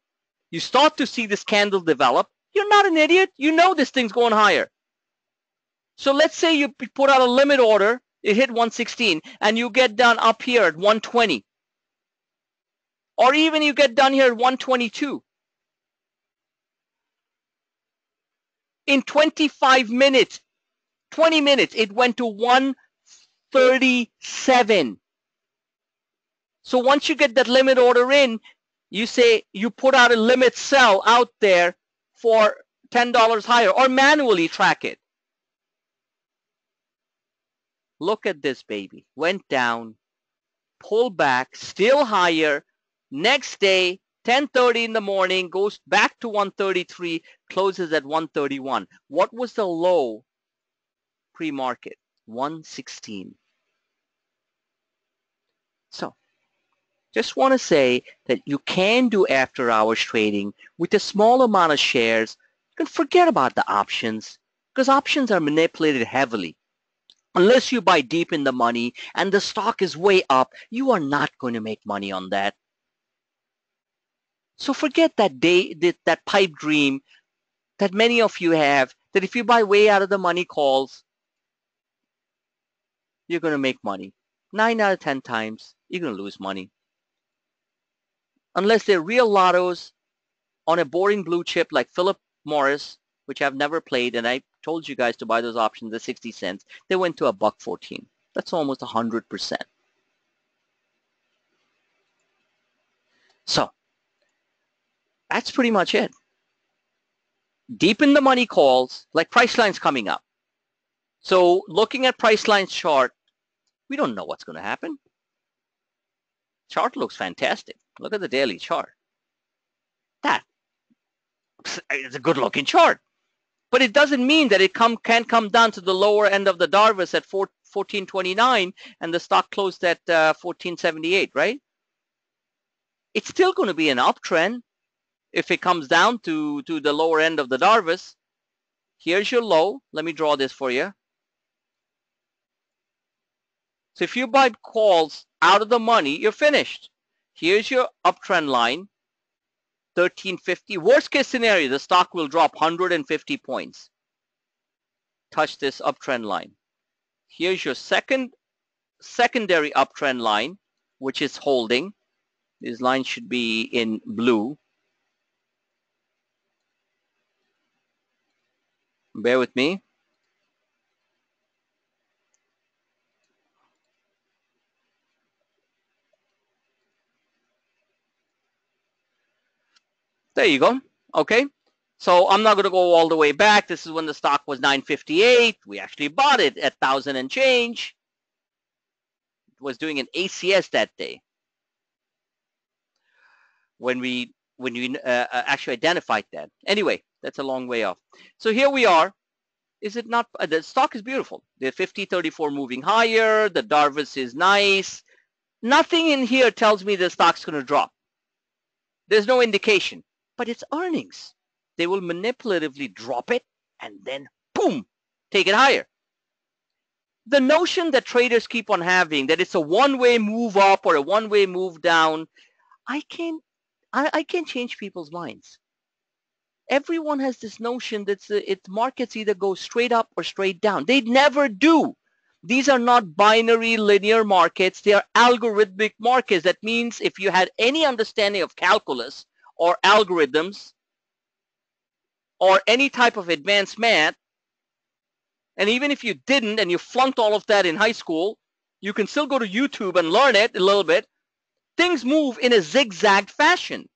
You start to see this candle develop. You're not an idiot. You know this thing's going higher. So let's say you put out a limit order. It hit 116 and you get down up here at 120. Or even you get down here at 122. In 25 minutes, 20 minutes, it went to 137. So once you get that limit order in, you say you put out a limit sell out there for $10 higher or manually track it. Look at this baby. Went down, pulled back, still higher. Next day, 10.30 in the morning, goes back to 133, closes at 131. What was the low pre-market? 116. So just want to say that you can do after hours trading with a small amount of shares. You can forget about the options because options are manipulated heavily. Unless you buy deep in the money and the stock is way up, you are not going to make money on that. So forget that day, that, pipe dream that many of you have, that if you buy way out of the money calls, you're going to make money. Nine out of 10 times, you're going to lose money unless they're real lottos on a boring blue chip like Philip Morris which I've never played, and I told you guys to buy those options at 60 cents. They went to a buck 14. That's almost 100%. So that's pretty much it. Deep in the money calls, like Priceline's coming up. So looking at Priceline's chart, we don't know what's going to happen. Chart looks fantastic. Look at the daily chart. That is a good looking chart. But it doesn't mean that it come, can come down to the lower end of the Darvas at 4, 1429 and the stock closed at uh, 1478, right? It's still going to be an uptrend if it comes down to, to the lower end of the Darvas. Here's your low. Let me draw this for you. So if you buy calls out of the money, you're finished. Here's your uptrend line, 1350. Worst case scenario, the stock will drop 150 points. Touch this uptrend line. Here's your second secondary uptrend line, which is holding. This line should be in blue. Bear with me. There you go. Okay. So I'm not going to go all the way back. This is when the stock was 958. We actually bought it at 1,000 and change. It was doing an ACS that day when we when we uh, uh, actually identified that. Anyway, that's a long way off. So here we are. Is it not? Uh, the stock is beautiful. The 5034 moving higher. The Darvas is nice. Nothing in here tells me the stock's going to drop. There's no indication but it's earnings. They will manipulatively drop it and then boom, take it higher. The notion that traders keep on having that it's a one-way move up or a one-way move down, I can't, I, I can't change people's minds. Everyone has this notion that its markets either go straight up or straight down. They never do. These are not binary linear markets. They are algorithmic markets. That means if you had any understanding of calculus, or algorithms or any type of advanced math, and even if you didn't and you flunked all of that in high school, you can still go to YouTube and learn it a little bit. Things move in a zigzag fashion,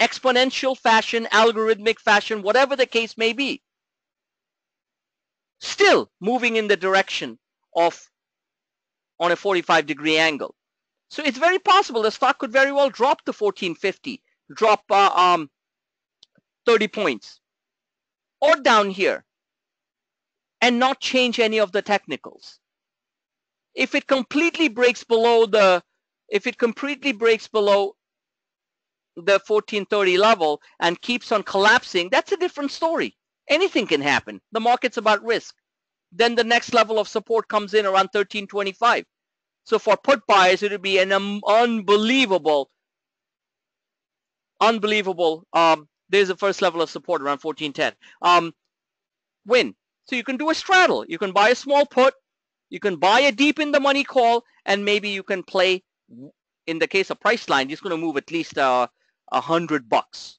exponential fashion, algorithmic fashion, whatever the case may be. Still moving in the direction of on a 45 degree angle. So it's very possible the stock could very well drop to 1450 drop uh, um, 30 points or down here and not change any of the technicals. If it completely breaks below the, if it completely breaks below the 1430 level and keeps on collapsing, that's a different story. Anything can happen. The market's about risk. Then the next level of support comes in around 1325. So for put buyers, it would be an um, unbelievable unbelievable. Um, there's the first level of support around 1410. Um, win. So you can do a straddle. You can buy a small put. You can buy a deep in the money call, and maybe you can play. In the case of Priceline, it's going to move at least uh, a uh, hundred bucks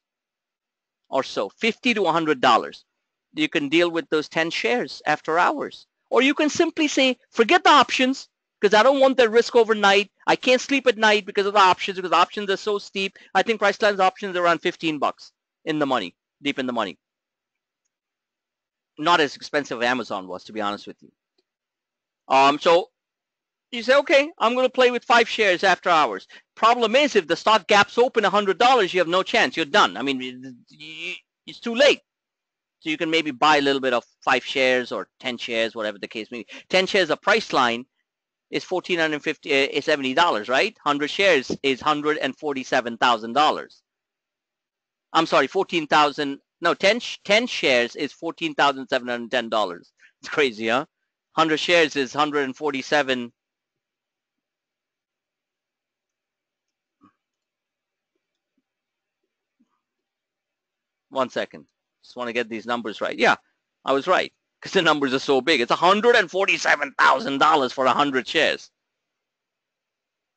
or so, fifty to a hundred dollars. You can deal with those 10 shares after hours, or you can simply say, forget the options because I don't want the risk overnight. I can't sleep at night because of the options because options are so steep. I think Priceline's options are around 15 bucks in the money, deep in the money. Not as expensive as Amazon was, to be honest with you. Um, so you say, okay, I'm going to play with five shares after hours. Problem is, if the stock gaps open $100, you have no chance. You're done. I mean, it's too late. So you can maybe buy a little bit of five shares or 10 shares, whatever the case may be. 10 shares of Priceline is fourteen hundred fifty uh, seventy dollars, right? Hundred shares is hundred and forty-seven thousand dollars. I'm sorry, fourteen thousand. No, 10, 10 shares is fourteen thousand seven hundred ten dollars. It's crazy, huh? Hundred shares is hundred and forty-seven. One second. Just want to get these numbers right. Yeah, I was right because the numbers are so big. It's $147,000 for 100 shares.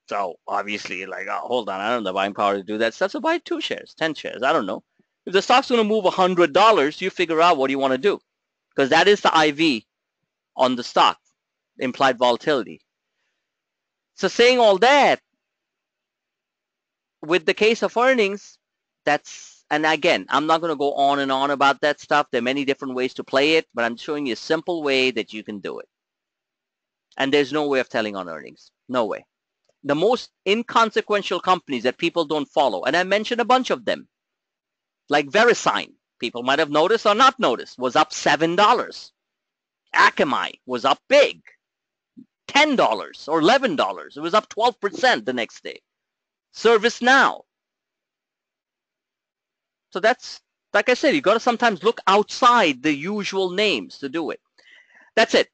So obviously, like, oh, hold on, I don't have the buying power to do that stuff. So buy two shares, 10 shares. I don't know. If the stock's going to move $100, you figure out what you want to do because that is the IV on the stock, implied volatility. So saying all that, with the case of earnings, that's, and again, I'm not going to go on and on about that stuff. There are many different ways to play it, but I'm showing you a simple way that you can do it. And there's no way of telling on earnings. No way. The most inconsequential companies that people don't follow, and I mentioned a bunch of them, like VeriSign, people might have noticed or not noticed, was up $7. Akamai was up big, $10 or $11. It was up 12% the next day. ServiceNow. So that's, like I said, you got to sometimes look outside the usual names to do it. That's it.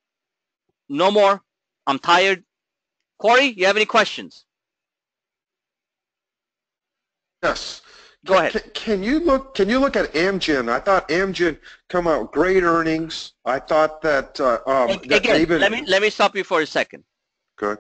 No more. I'm tired. Corey, you have any questions? Yes. Go ahead. Can, can, you look? Can you look at Amgen? I thought Amgen come out great earnings. I thought that. Uh, um, Again, that even, let me let me stop you for a second. Good.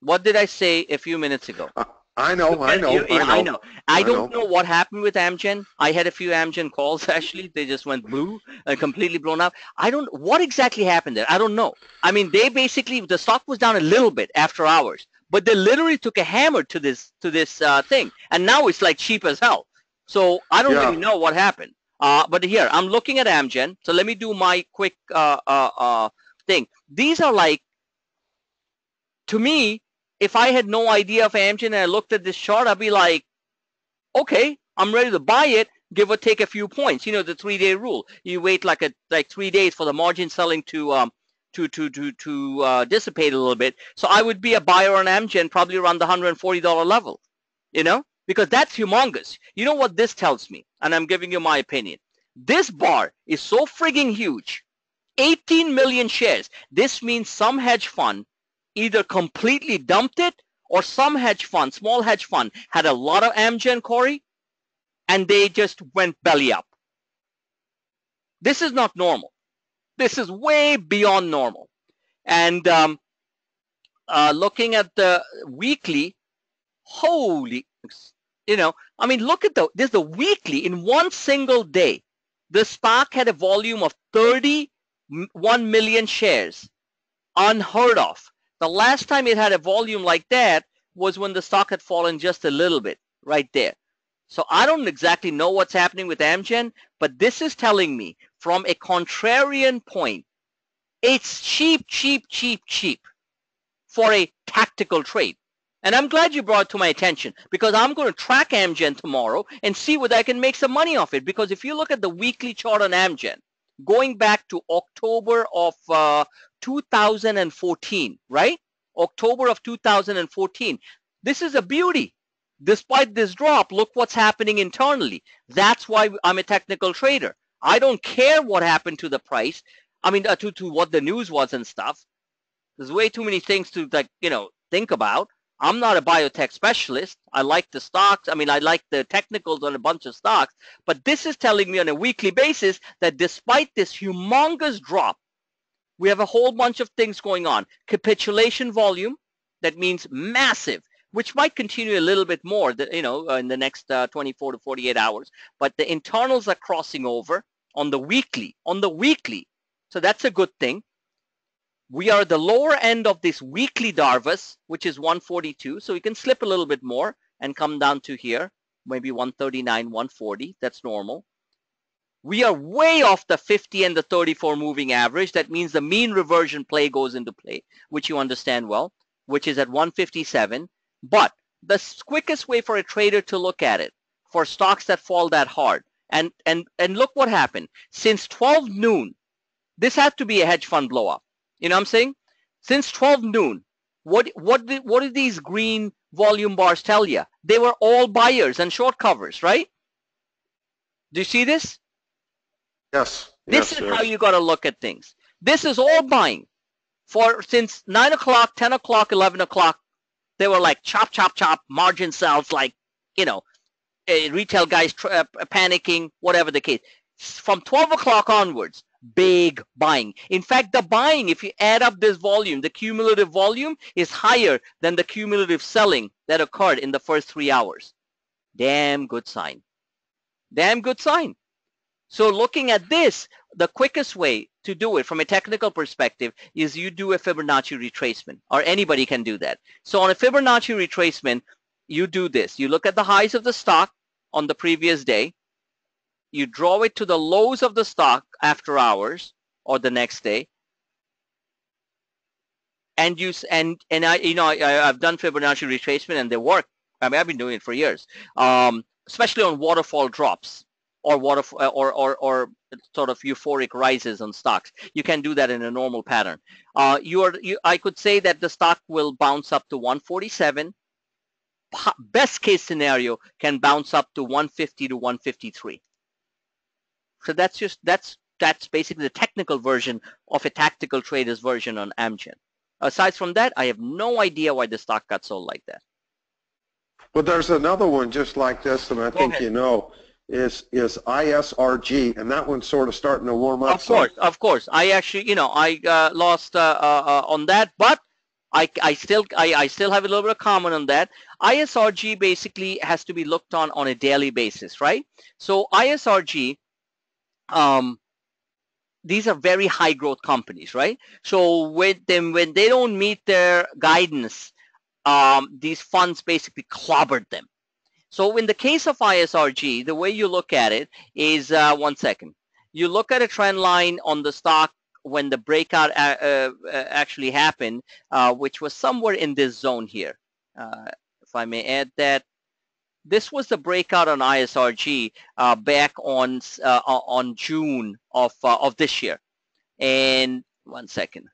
What did I say a few minutes ago? Uh, I know, I know, I know. I know. I don't know. what happened with Amgen. I had a few Amgen calls (laughs) actually. They just went blue and completely blown up. I don't what exactly happened there. I don't know. I mean, they basically the stock was down a little bit after hours, but they literally took a hammer to this to this uh, thing, and now it's like cheap as hell. So I don't Yeah. really know what happened. Uh, but here I'm looking at Amgen. So let me do my quick uh, uh, uh, thing. These are like to me, if I had no idea of Amgen and I looked at this chart, I'd be like, okay, I'm ready to buy it, give or take a few points. You know, the three-day rule. You wait like a like three days for the margin selling to um to to to to uh, dissipate a little bit. So I would be a buyer on Amgen probably around the hundred and forty dollar level. You know, because that's humongous. You know what this tells me, and I'm giving you my opinion. This bar is so frigging huge. 18 million shares. This means some hedge fund either completely dumped it or some hedge fund, small hedge fund, had a lot of Amgen, Corey, and they just went belly up. This is not normal. This is way beyond normal. And um, uh, looking at the weekly, holy, you know, I mean, look at the, there's the weekly in one single day. The stock had a volume of 31 million shares, unheard of. The last time it had a volume like that was when the stock had fallen just a little bit right there. So I don't exactly know what's happening with Amgen, but this is telling me from a contrarian point, it's cheap, cheap, cheap, cheap for a tactical trade. And I'm glad you brought it to my attention because I'm going to track Amgen tomorrow and see whether I can make some money off it. Because if you look at the weekly chart on Amgen, going back to October of uh, 2014, right? October of 2014. This is a beauty. Despite this drop, look what's happening internally. That's why I'm a technical trader. I don't care what happened to the price. I mean, uh, to, to what the news was and stuff. There's way too many things to like, you know, think about. I'm not a biotech specialist. I like the stocks. I mean, I like the technicals on a bunch of stocks. But this is telling me on a weekly basis that despite this humongous drop, we have a whole bunch of things going on. Capitulation volume, that means massive, which might continue a little bit more, you know, in the next uh, 24 to 48 hours. But the internals are crossing over on the weekly, on the weekly. So that's a good thing. We are the lower end of this weekly Darvas, which is 142. So we can slip a little bit more and come down to here, maybe 139, 140. That's normal. We are way off the 50 and the 34 moving average. That means the mean reversion play goes into play, which you understand well, which is at 157. But the quickest way for a trader to look at it for stocks that fall that hard, and, and, and look what happened. Since 12 noon, this had to be a hedge fund blow up. You know what I'm saying? Since 12 noon, what what did, what did these green volume bars tell you? They were all buyers and short covers, right? Do you see this? Yes. This yes, is yes. how you got to look at things. This is all buying. For since 9 o'clock, 10 o'clock, 11 o'clock, they were like chop, chop, chop, margin sells like, you know, uh, retail guys uh, panicking, whatever the case. From 12 o'clock onwards, big buying. In fact, the buying, if you add up this volume, the cumulative volume is higher than the cumulative selling that occurred in the first three hours. Damn good sign. Damn good sign. So looking at this, the quickest way to do it from a technical perspective is you do a Fibonacci retracement or anybody can do that. So on a Fibonacci retracement, you do this. You look at the highs of the stock on the previous day. You draw it to the lows of the stock after hours or the next day. And you and and I you know I, I've done Fibonacci retracement and they work. I mean I've been doing it for years, um, especially on waterfall drops or water or, or or sort of euphoric rises on stocks. You can do that in a normal pattern. Uh, you are you, I could say that the stock will bounce up to 147 best case scenario can bounce up to 150 to 153. So that's just that's that's basically the technical version of a tactical trader's version on Amgen. Aside from that, I have no idea why the stock got sold like that. Well, there's another one just like this, and I Go think ahead. you know is is ISRG, and that one's sort of starting to warm up. Of course, some. of course. I actually, you know, I uh, lost uh, uh, uh on that, but I, I still I, I still have a little bit of comment on that. ISRG basically has to be looked on on a daily basis, right? So ISRG, um, these are very high growth companies, right? So with them, when they don't meet their guidance, um, these funds basically clobbered them. So in the case of ISRG, the way you look at it is, uh, one second, you look at a trend line on the stock when the breakout uh, uh, actually happened, uh, which was somewhere in this zone here. Uh, if I may add that, this was the breakout on ISRG uh, back on uh, on June of of this year. And one second.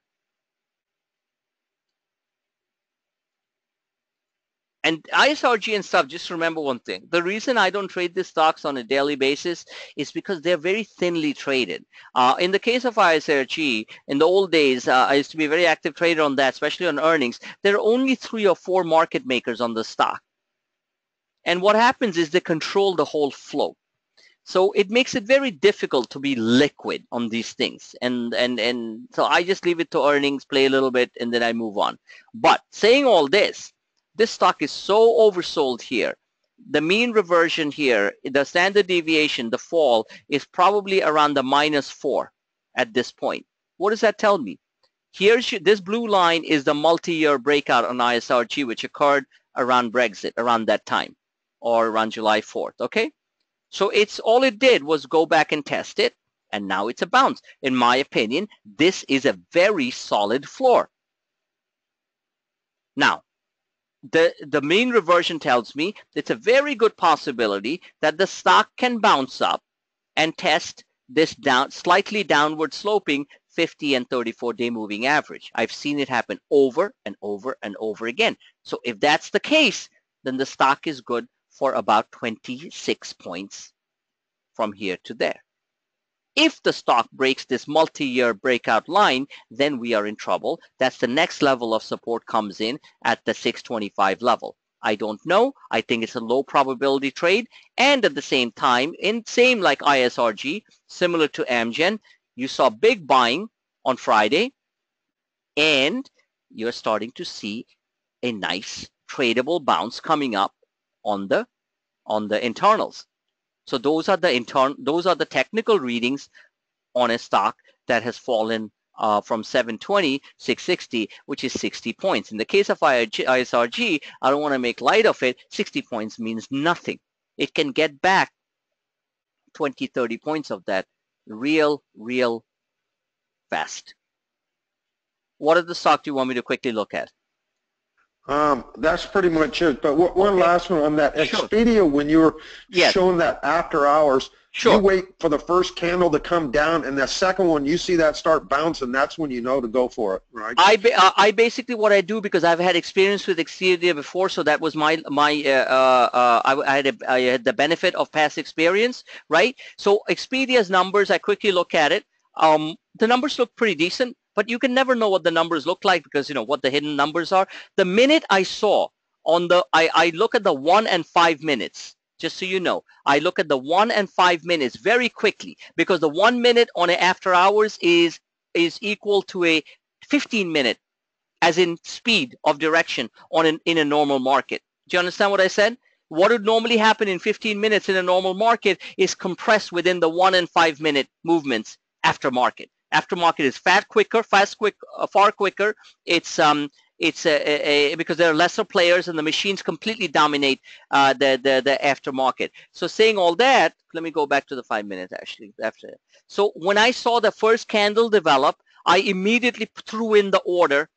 And ISRG and stuff, just remember one thing. The reason I don't trade these stocks on a daily basis is because they're very thinly traded. Uh, in the case of ISRG, in the old days, uh, I used to be a very active trader on that, especially on earnings. There are only three or four market makers on the stock. And what happens is they control the whole flow. So it makes it very difficult to be liquid on these things. And, and, and so I just leave it to earnings, play a little bit, and then I move on. But saying all this, this stock is so oversold here. The mean reversion here, the standard deviation, the fall, is probably around the minus 4 at this point. What does that tell me? Here's this blue line is the multi-year breakout on ISRG, which occurred around Brexit, around that time, or around July 4th, okay? So it's all it did was go back and test it, and now it's a bounce. In my opinion, this is a very solid floor. Now, the, the mean reversion tells me it's a very good possibility that the stock can bounce up and test this down slightly downward sloping 50 and 34 day moving average. I've seen it happen over and over and over again. So if that's the case, then the stock is good for about 26 points from here to there. If the stock breaks this multi-year breakout line, then we are in trouble. That's the next level of support comes in at the 625 level. I don't know. I think it's a low probability trade. And at the same time, in same like ISRG, similar to Amgen, you saw big buying on Friday and you're starting to see a nice tradable bounce coming up on the on the internals. So those are the intern those are the technical readings on a stock that has fallen uh, from 720, 660, which is 60 points. In the case of ISRG, I don't want to make light of it. 60 points means nothing. It can get back 20, 30 points of that real, real fast. What are the stock do you want me to quickly look at? Um, that's pretty much it. But one okay. last one on that Expedia, sure. when you were yes. showing that after hours, sure. you wait for the first candle to come down, and the second one, you see that start bouncing. That's when you know to go for it, right? I uh, I basically what I do because I've had experience with Expedia before, so that was my my uh, uh, I, I, had a, I had the benefit of past experience, right? So Expedia's numbers, I quickly look at it. Um, the numbers look pretty decent but you can never know what the numbers look like because you know what the hidden numbers are. The minute I saw on the, I, I look at the one and five minutes, just so you know, I look at the one and five minutes very quickly because the one minute on after hours is, is equal to a 15 minute as in speed of direction on an, in a normal market. Do you understand what I said? what would normally happen in 15 minutes in a normal market is compressed within the one and five minute movements after market. Aftermarket is fat quicker, fast quick, uh, far quicker. It's um, it's a, a, a, because there are lesser players and the machines completely dominate uh, the, the the aftermarket. So saying all that, let me go back to the five minutes actually. After so when I saw the first candle develop, I immediately threw in the order.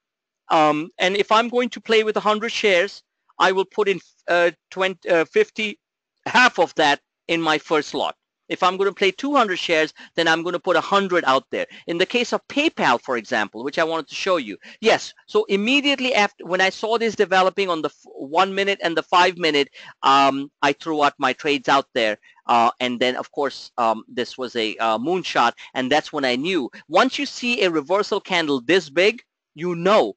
Um, and if I'm going to play with 100 shares, I will put in uh, 20, uh, 50, half of that in my first lot. If I'm going to play 200 shares, then I'm going to put 100 out there. In the case of PayPal, for example, which I wanted to show you, yes. So immediately after, when I saw this developing on the one minute and the five minute, um, I threw out my trades out there. Uh, and then, of course, um, this was a uh, moonshot, and that's when I knew. Once you see a reversal candle this big, you know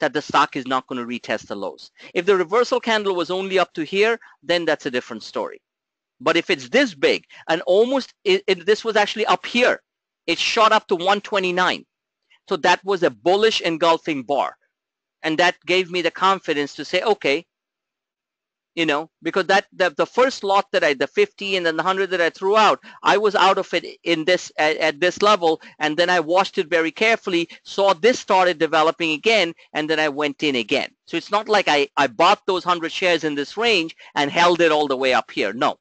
that the stock is not going to retest the lows. If the reversal candle was only up to here, then that's a different story. But if it's this big and almost, it, it, this was actually up here, it shot up to 129. So that was a bullish engulfing bar. And that gave me the confidence to say, okay, you know, because that the, the first lot that I, the 50 and then the 100 that I threw out, I was out of it in this at, at, this level, and then I watched it very carefully, saw this started developing again, and then I went in again. So it's not like I, I bought those 100 shares in this range and held it all the way up here. No,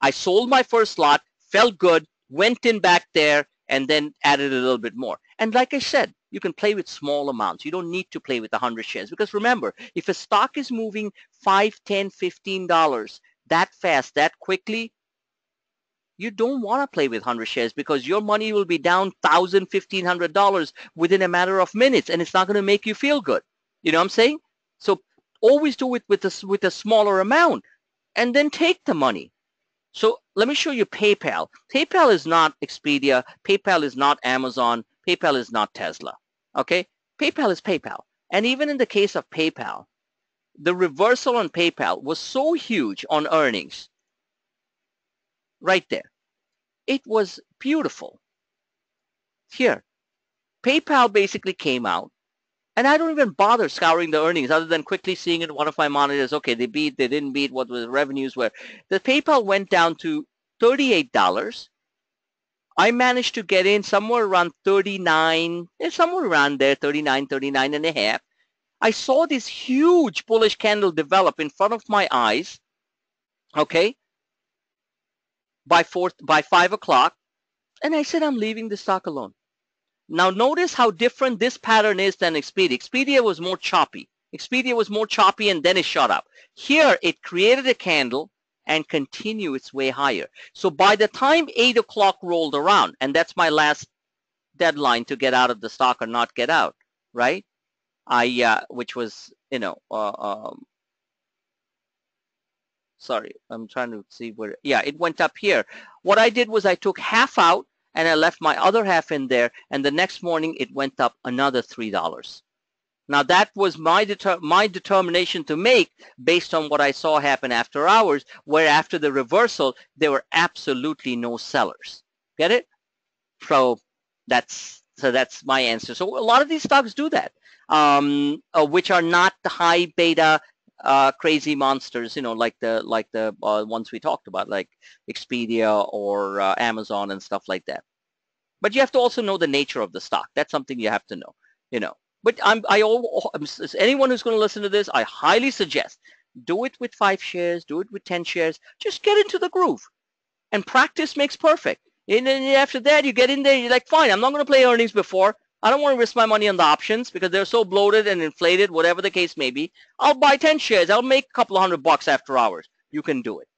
I sold my first lot, felt good, went in back there, and then added a little bit more. And like I said, you can play with small amounts. You don't need to play with 100 shares because remember, if a stock is moving 5, 10, 15 dollars that fast, that quickly, you don't want to play with 100 shares because your money will be down $1,000, $1,500 within a matter of minutes and it's not going to make you feel good. You know what I'm saying? So always do it with a, with a smaller amount and then take the money. So let me show you PayPal. PayPal is not Expedia. PayPal is not Amazon. PayPal is not Tesla. Okay? PayPal is PayPal. And even in the case of PayPal, the reversal on PayPal was so huge on earnings. Right there. It was beautiful. Here. PayPal basically came out and I don't even bother scouring the earnings other than quickly seeing in one of my monitors, okay, they beat, they didn't beat, what the revenues were. The PayPal went down to $38. I managed to get in somewhere around 39, eh, somewhere around there, 39, 39 and a half. I saw this huge bullish candle develop in front of my eyes, okay, by four, by five o'clock. And I said, I'm leaving the stock alone. Now notice how different this pattern is than Expedia. Expedia was more choppy. Expedia was more choppy and then it shot up. Here it created a candle and continue its way higher. So by the time 8 o'clock rolled around, and that's my last deadline to get out of the stock or not get out, right? I, uh, which was, you know, uh, um, sorry, I'm trying to see where, yeah, it went up here. What I did was I took half out and I left my other half in there and the next morning it went up another $3. Now that was my, deter my determination to make based on what I saw happen after hours, where after the reversal, there were absolutely no sellers. Get it? So that's so that's my answer. So a lot of these stocks do that, um, uh, which are not the high beta uh, crazy monsters, you know, like the like the uh, ones we talked about, like Expedia or uh, Amazon and stuff like that. But you have to also know the nature of the stock. That's something you have to know, you know. But I'm, I anyone who's going to listen to this, I highly suggest do it with five shares, do it with 10 shares. Just get into the groove. And practice makes perfect. And then after that, you get in there, you're like, fine, I'm not going to play earnings before. I don't want to risk my money on the options because they're so bloated and inflated, whatever the case may be. I'll buy 10 shares. I'll make a couple of hundred bucks after hours. You can do it.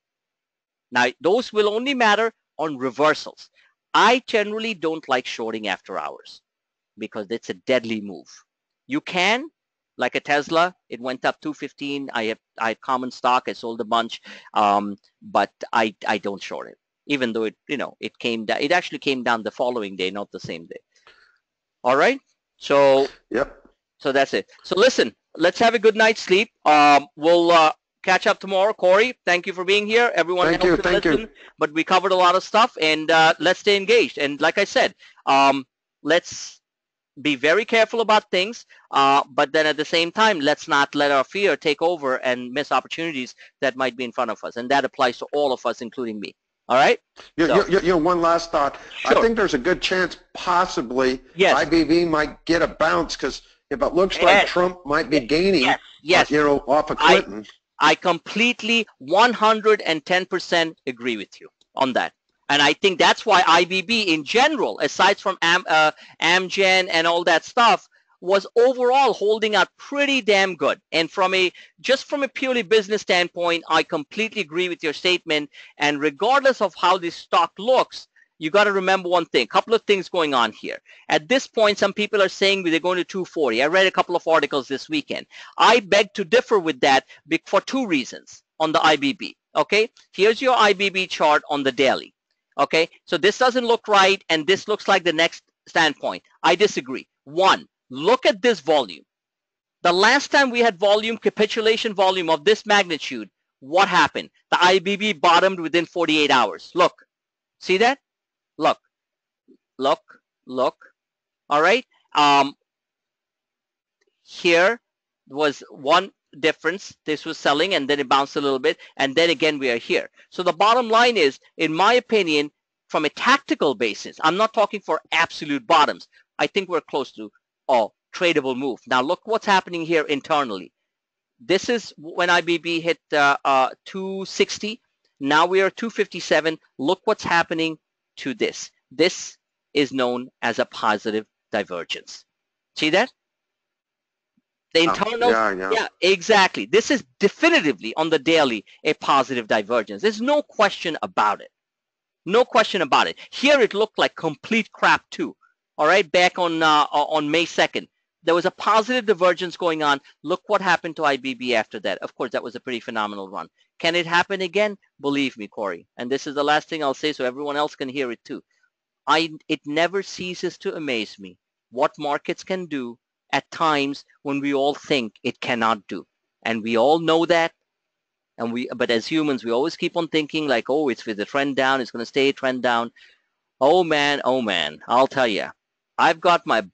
Now, those will only matter on reversals. I generally don't like shorting after hours because it's a deadly move. You can, like a Tesla, it went up 215. I have I had common stock. I sold a bunch, um, but I I don't short it, even though it you know it came down. It actually came down the following day, not the same day. All right. So yep. So that's it. So listen, let's have a good night's sleep. Um, we'll uh, catch up tomorrow. Corey, thank you for being here. Everyone thank you, thank listen, you. but we covered a lot of stuff, and uh, let's stay engaged. And like I said, um, let's be very careful about things, uh, but then at the same time, let's not let our fear take over and miss opportunities that might be in front of us. And that applies to all of us, including me. All right? You, so. you, you know, one last thought. Sure. I think there's a good chance possibly yes. IBB might get a bounce because if it looks yes. like Trump might be gaining, yes. yes. You know, off of Clinton. I, I completely 110% agree with you on that. And I think that's why IBB in general, aside from Am, uh, Amgen and all that stuff, was overall holding out pretty damn good. And from a just from a purely business standpoint, I completely agree with your statement. And regardless of how this stock looks, you got to remember one thing. A couple of things going on here. At this point, some people are saying they're going to 240. I read a couple of articles this weekend. I beg to differ with that for two reasons on the IBB. Okay, here's your IBB chart on the daily. Okay, so this doesn't look right and this looks like the next standpoint. I disagree. One, look at this volume. The last time we had volume, capitulation volume of this magnitude, what happened? The IBB bottomed within 48 hours. Look, see that? Look, look, look. All right. Um, here was one difference. This was selling and then it bounced a little bit. And then again, we are here. So the bottom line is, in my opinion, from a tactical basis, I'm not talking for absolute bottoms. I think we're close to a tradable move. Now look what's happening here internally. This is when IBB hit uh, uh, 260. Now we are 257. Look what's happening to this. This is known as a positive divergence. See that? The oh, internal, yeah, yeah. yeah, exactly. This is definitively on the daily a positive divergence. There's no question about it. No question about it. Here it looked like complete crap too. All right, back on uh, on May 2nd, there was a positive divergence going on. Look what happened to IBB after that. Of course, that was a pretty phenomenal run. Can it happen again? Believe me, Corey. And this is the last thing I'll say so everyone else can hear it too. I, it never ceases to amaze me what markets can do at times when we all think it cannot do. And we all know that. And we, but as humans, we always keep on thinking like, oh, it's with the trend down, it's going to stay trend down. Oh man, oh man, I'll tell you, I've got my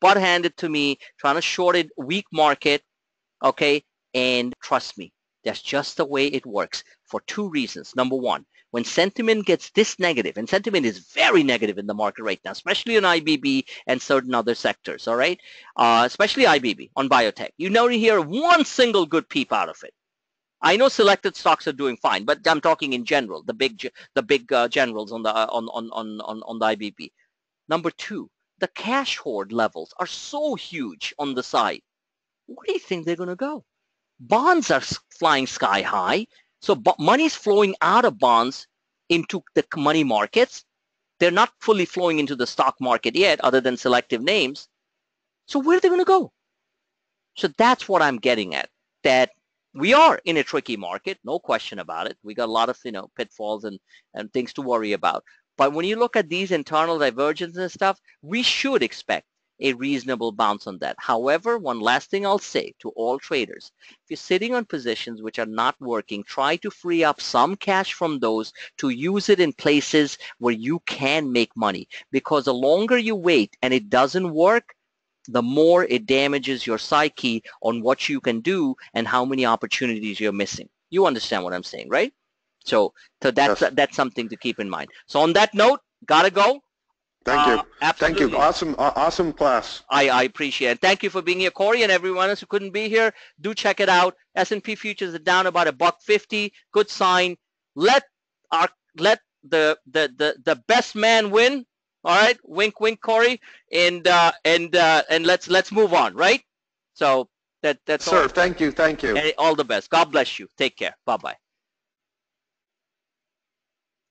butt handed to me trying to short it weak market, okay? And trust me, that's just the way it works for two reasons. Number one, when sentiment gets this negative, and sentiment is very negative in the market right now, especially in IBB and certain other sectors, all right? Uh, especially IBB on biotech. You never hear one single good peep out of it. I know selected stocks are doing fine, but I'm talking in general, the big the big uh, generals on the uh, on, on on on on the IBB. Number two, the cash hoard levels are so huge on the side. Where do you think they're going to go? Bonds are flying sky high. So money is flowing out of bonds into the money markets. They're not fully flowing into the stock market yet, other than selective names. So where are they going to go? So that's what I'm getting at, that we are in a tricky market, no question about it. We got a lot of, you know, pitfalls and, and things to worry about. But when you look at these internal divergences and stuff, we should expect a reasonable bounce on that. However, one last thing I'll say to all traders, if you're sitting on positions which are not working, try to free up some cash from those to use it in places where you can make money. Because the longer you wait and it doesn't work, the more it damages your psyche on what you can do and how many opportunities you're missing. You understand what I'm saying, right? So, so that's yes. that's something to keep in mind. So on that note, gotta go. Thank you. Uh, Thank you. Awesome, awesome class. I, I appreciate it. Thank you for being here, Corey, and everyone else who couldn't be here. Do check it out. S&P futures are down about a buck fifty. Good sign. Let our let the the the the best man win. All right, wink, wink, Corey, and uh, and uh, and let's let's move on, right? So that that's sir. All. Thank you, thank you. all the best. God bless you. Take care. Bye bye.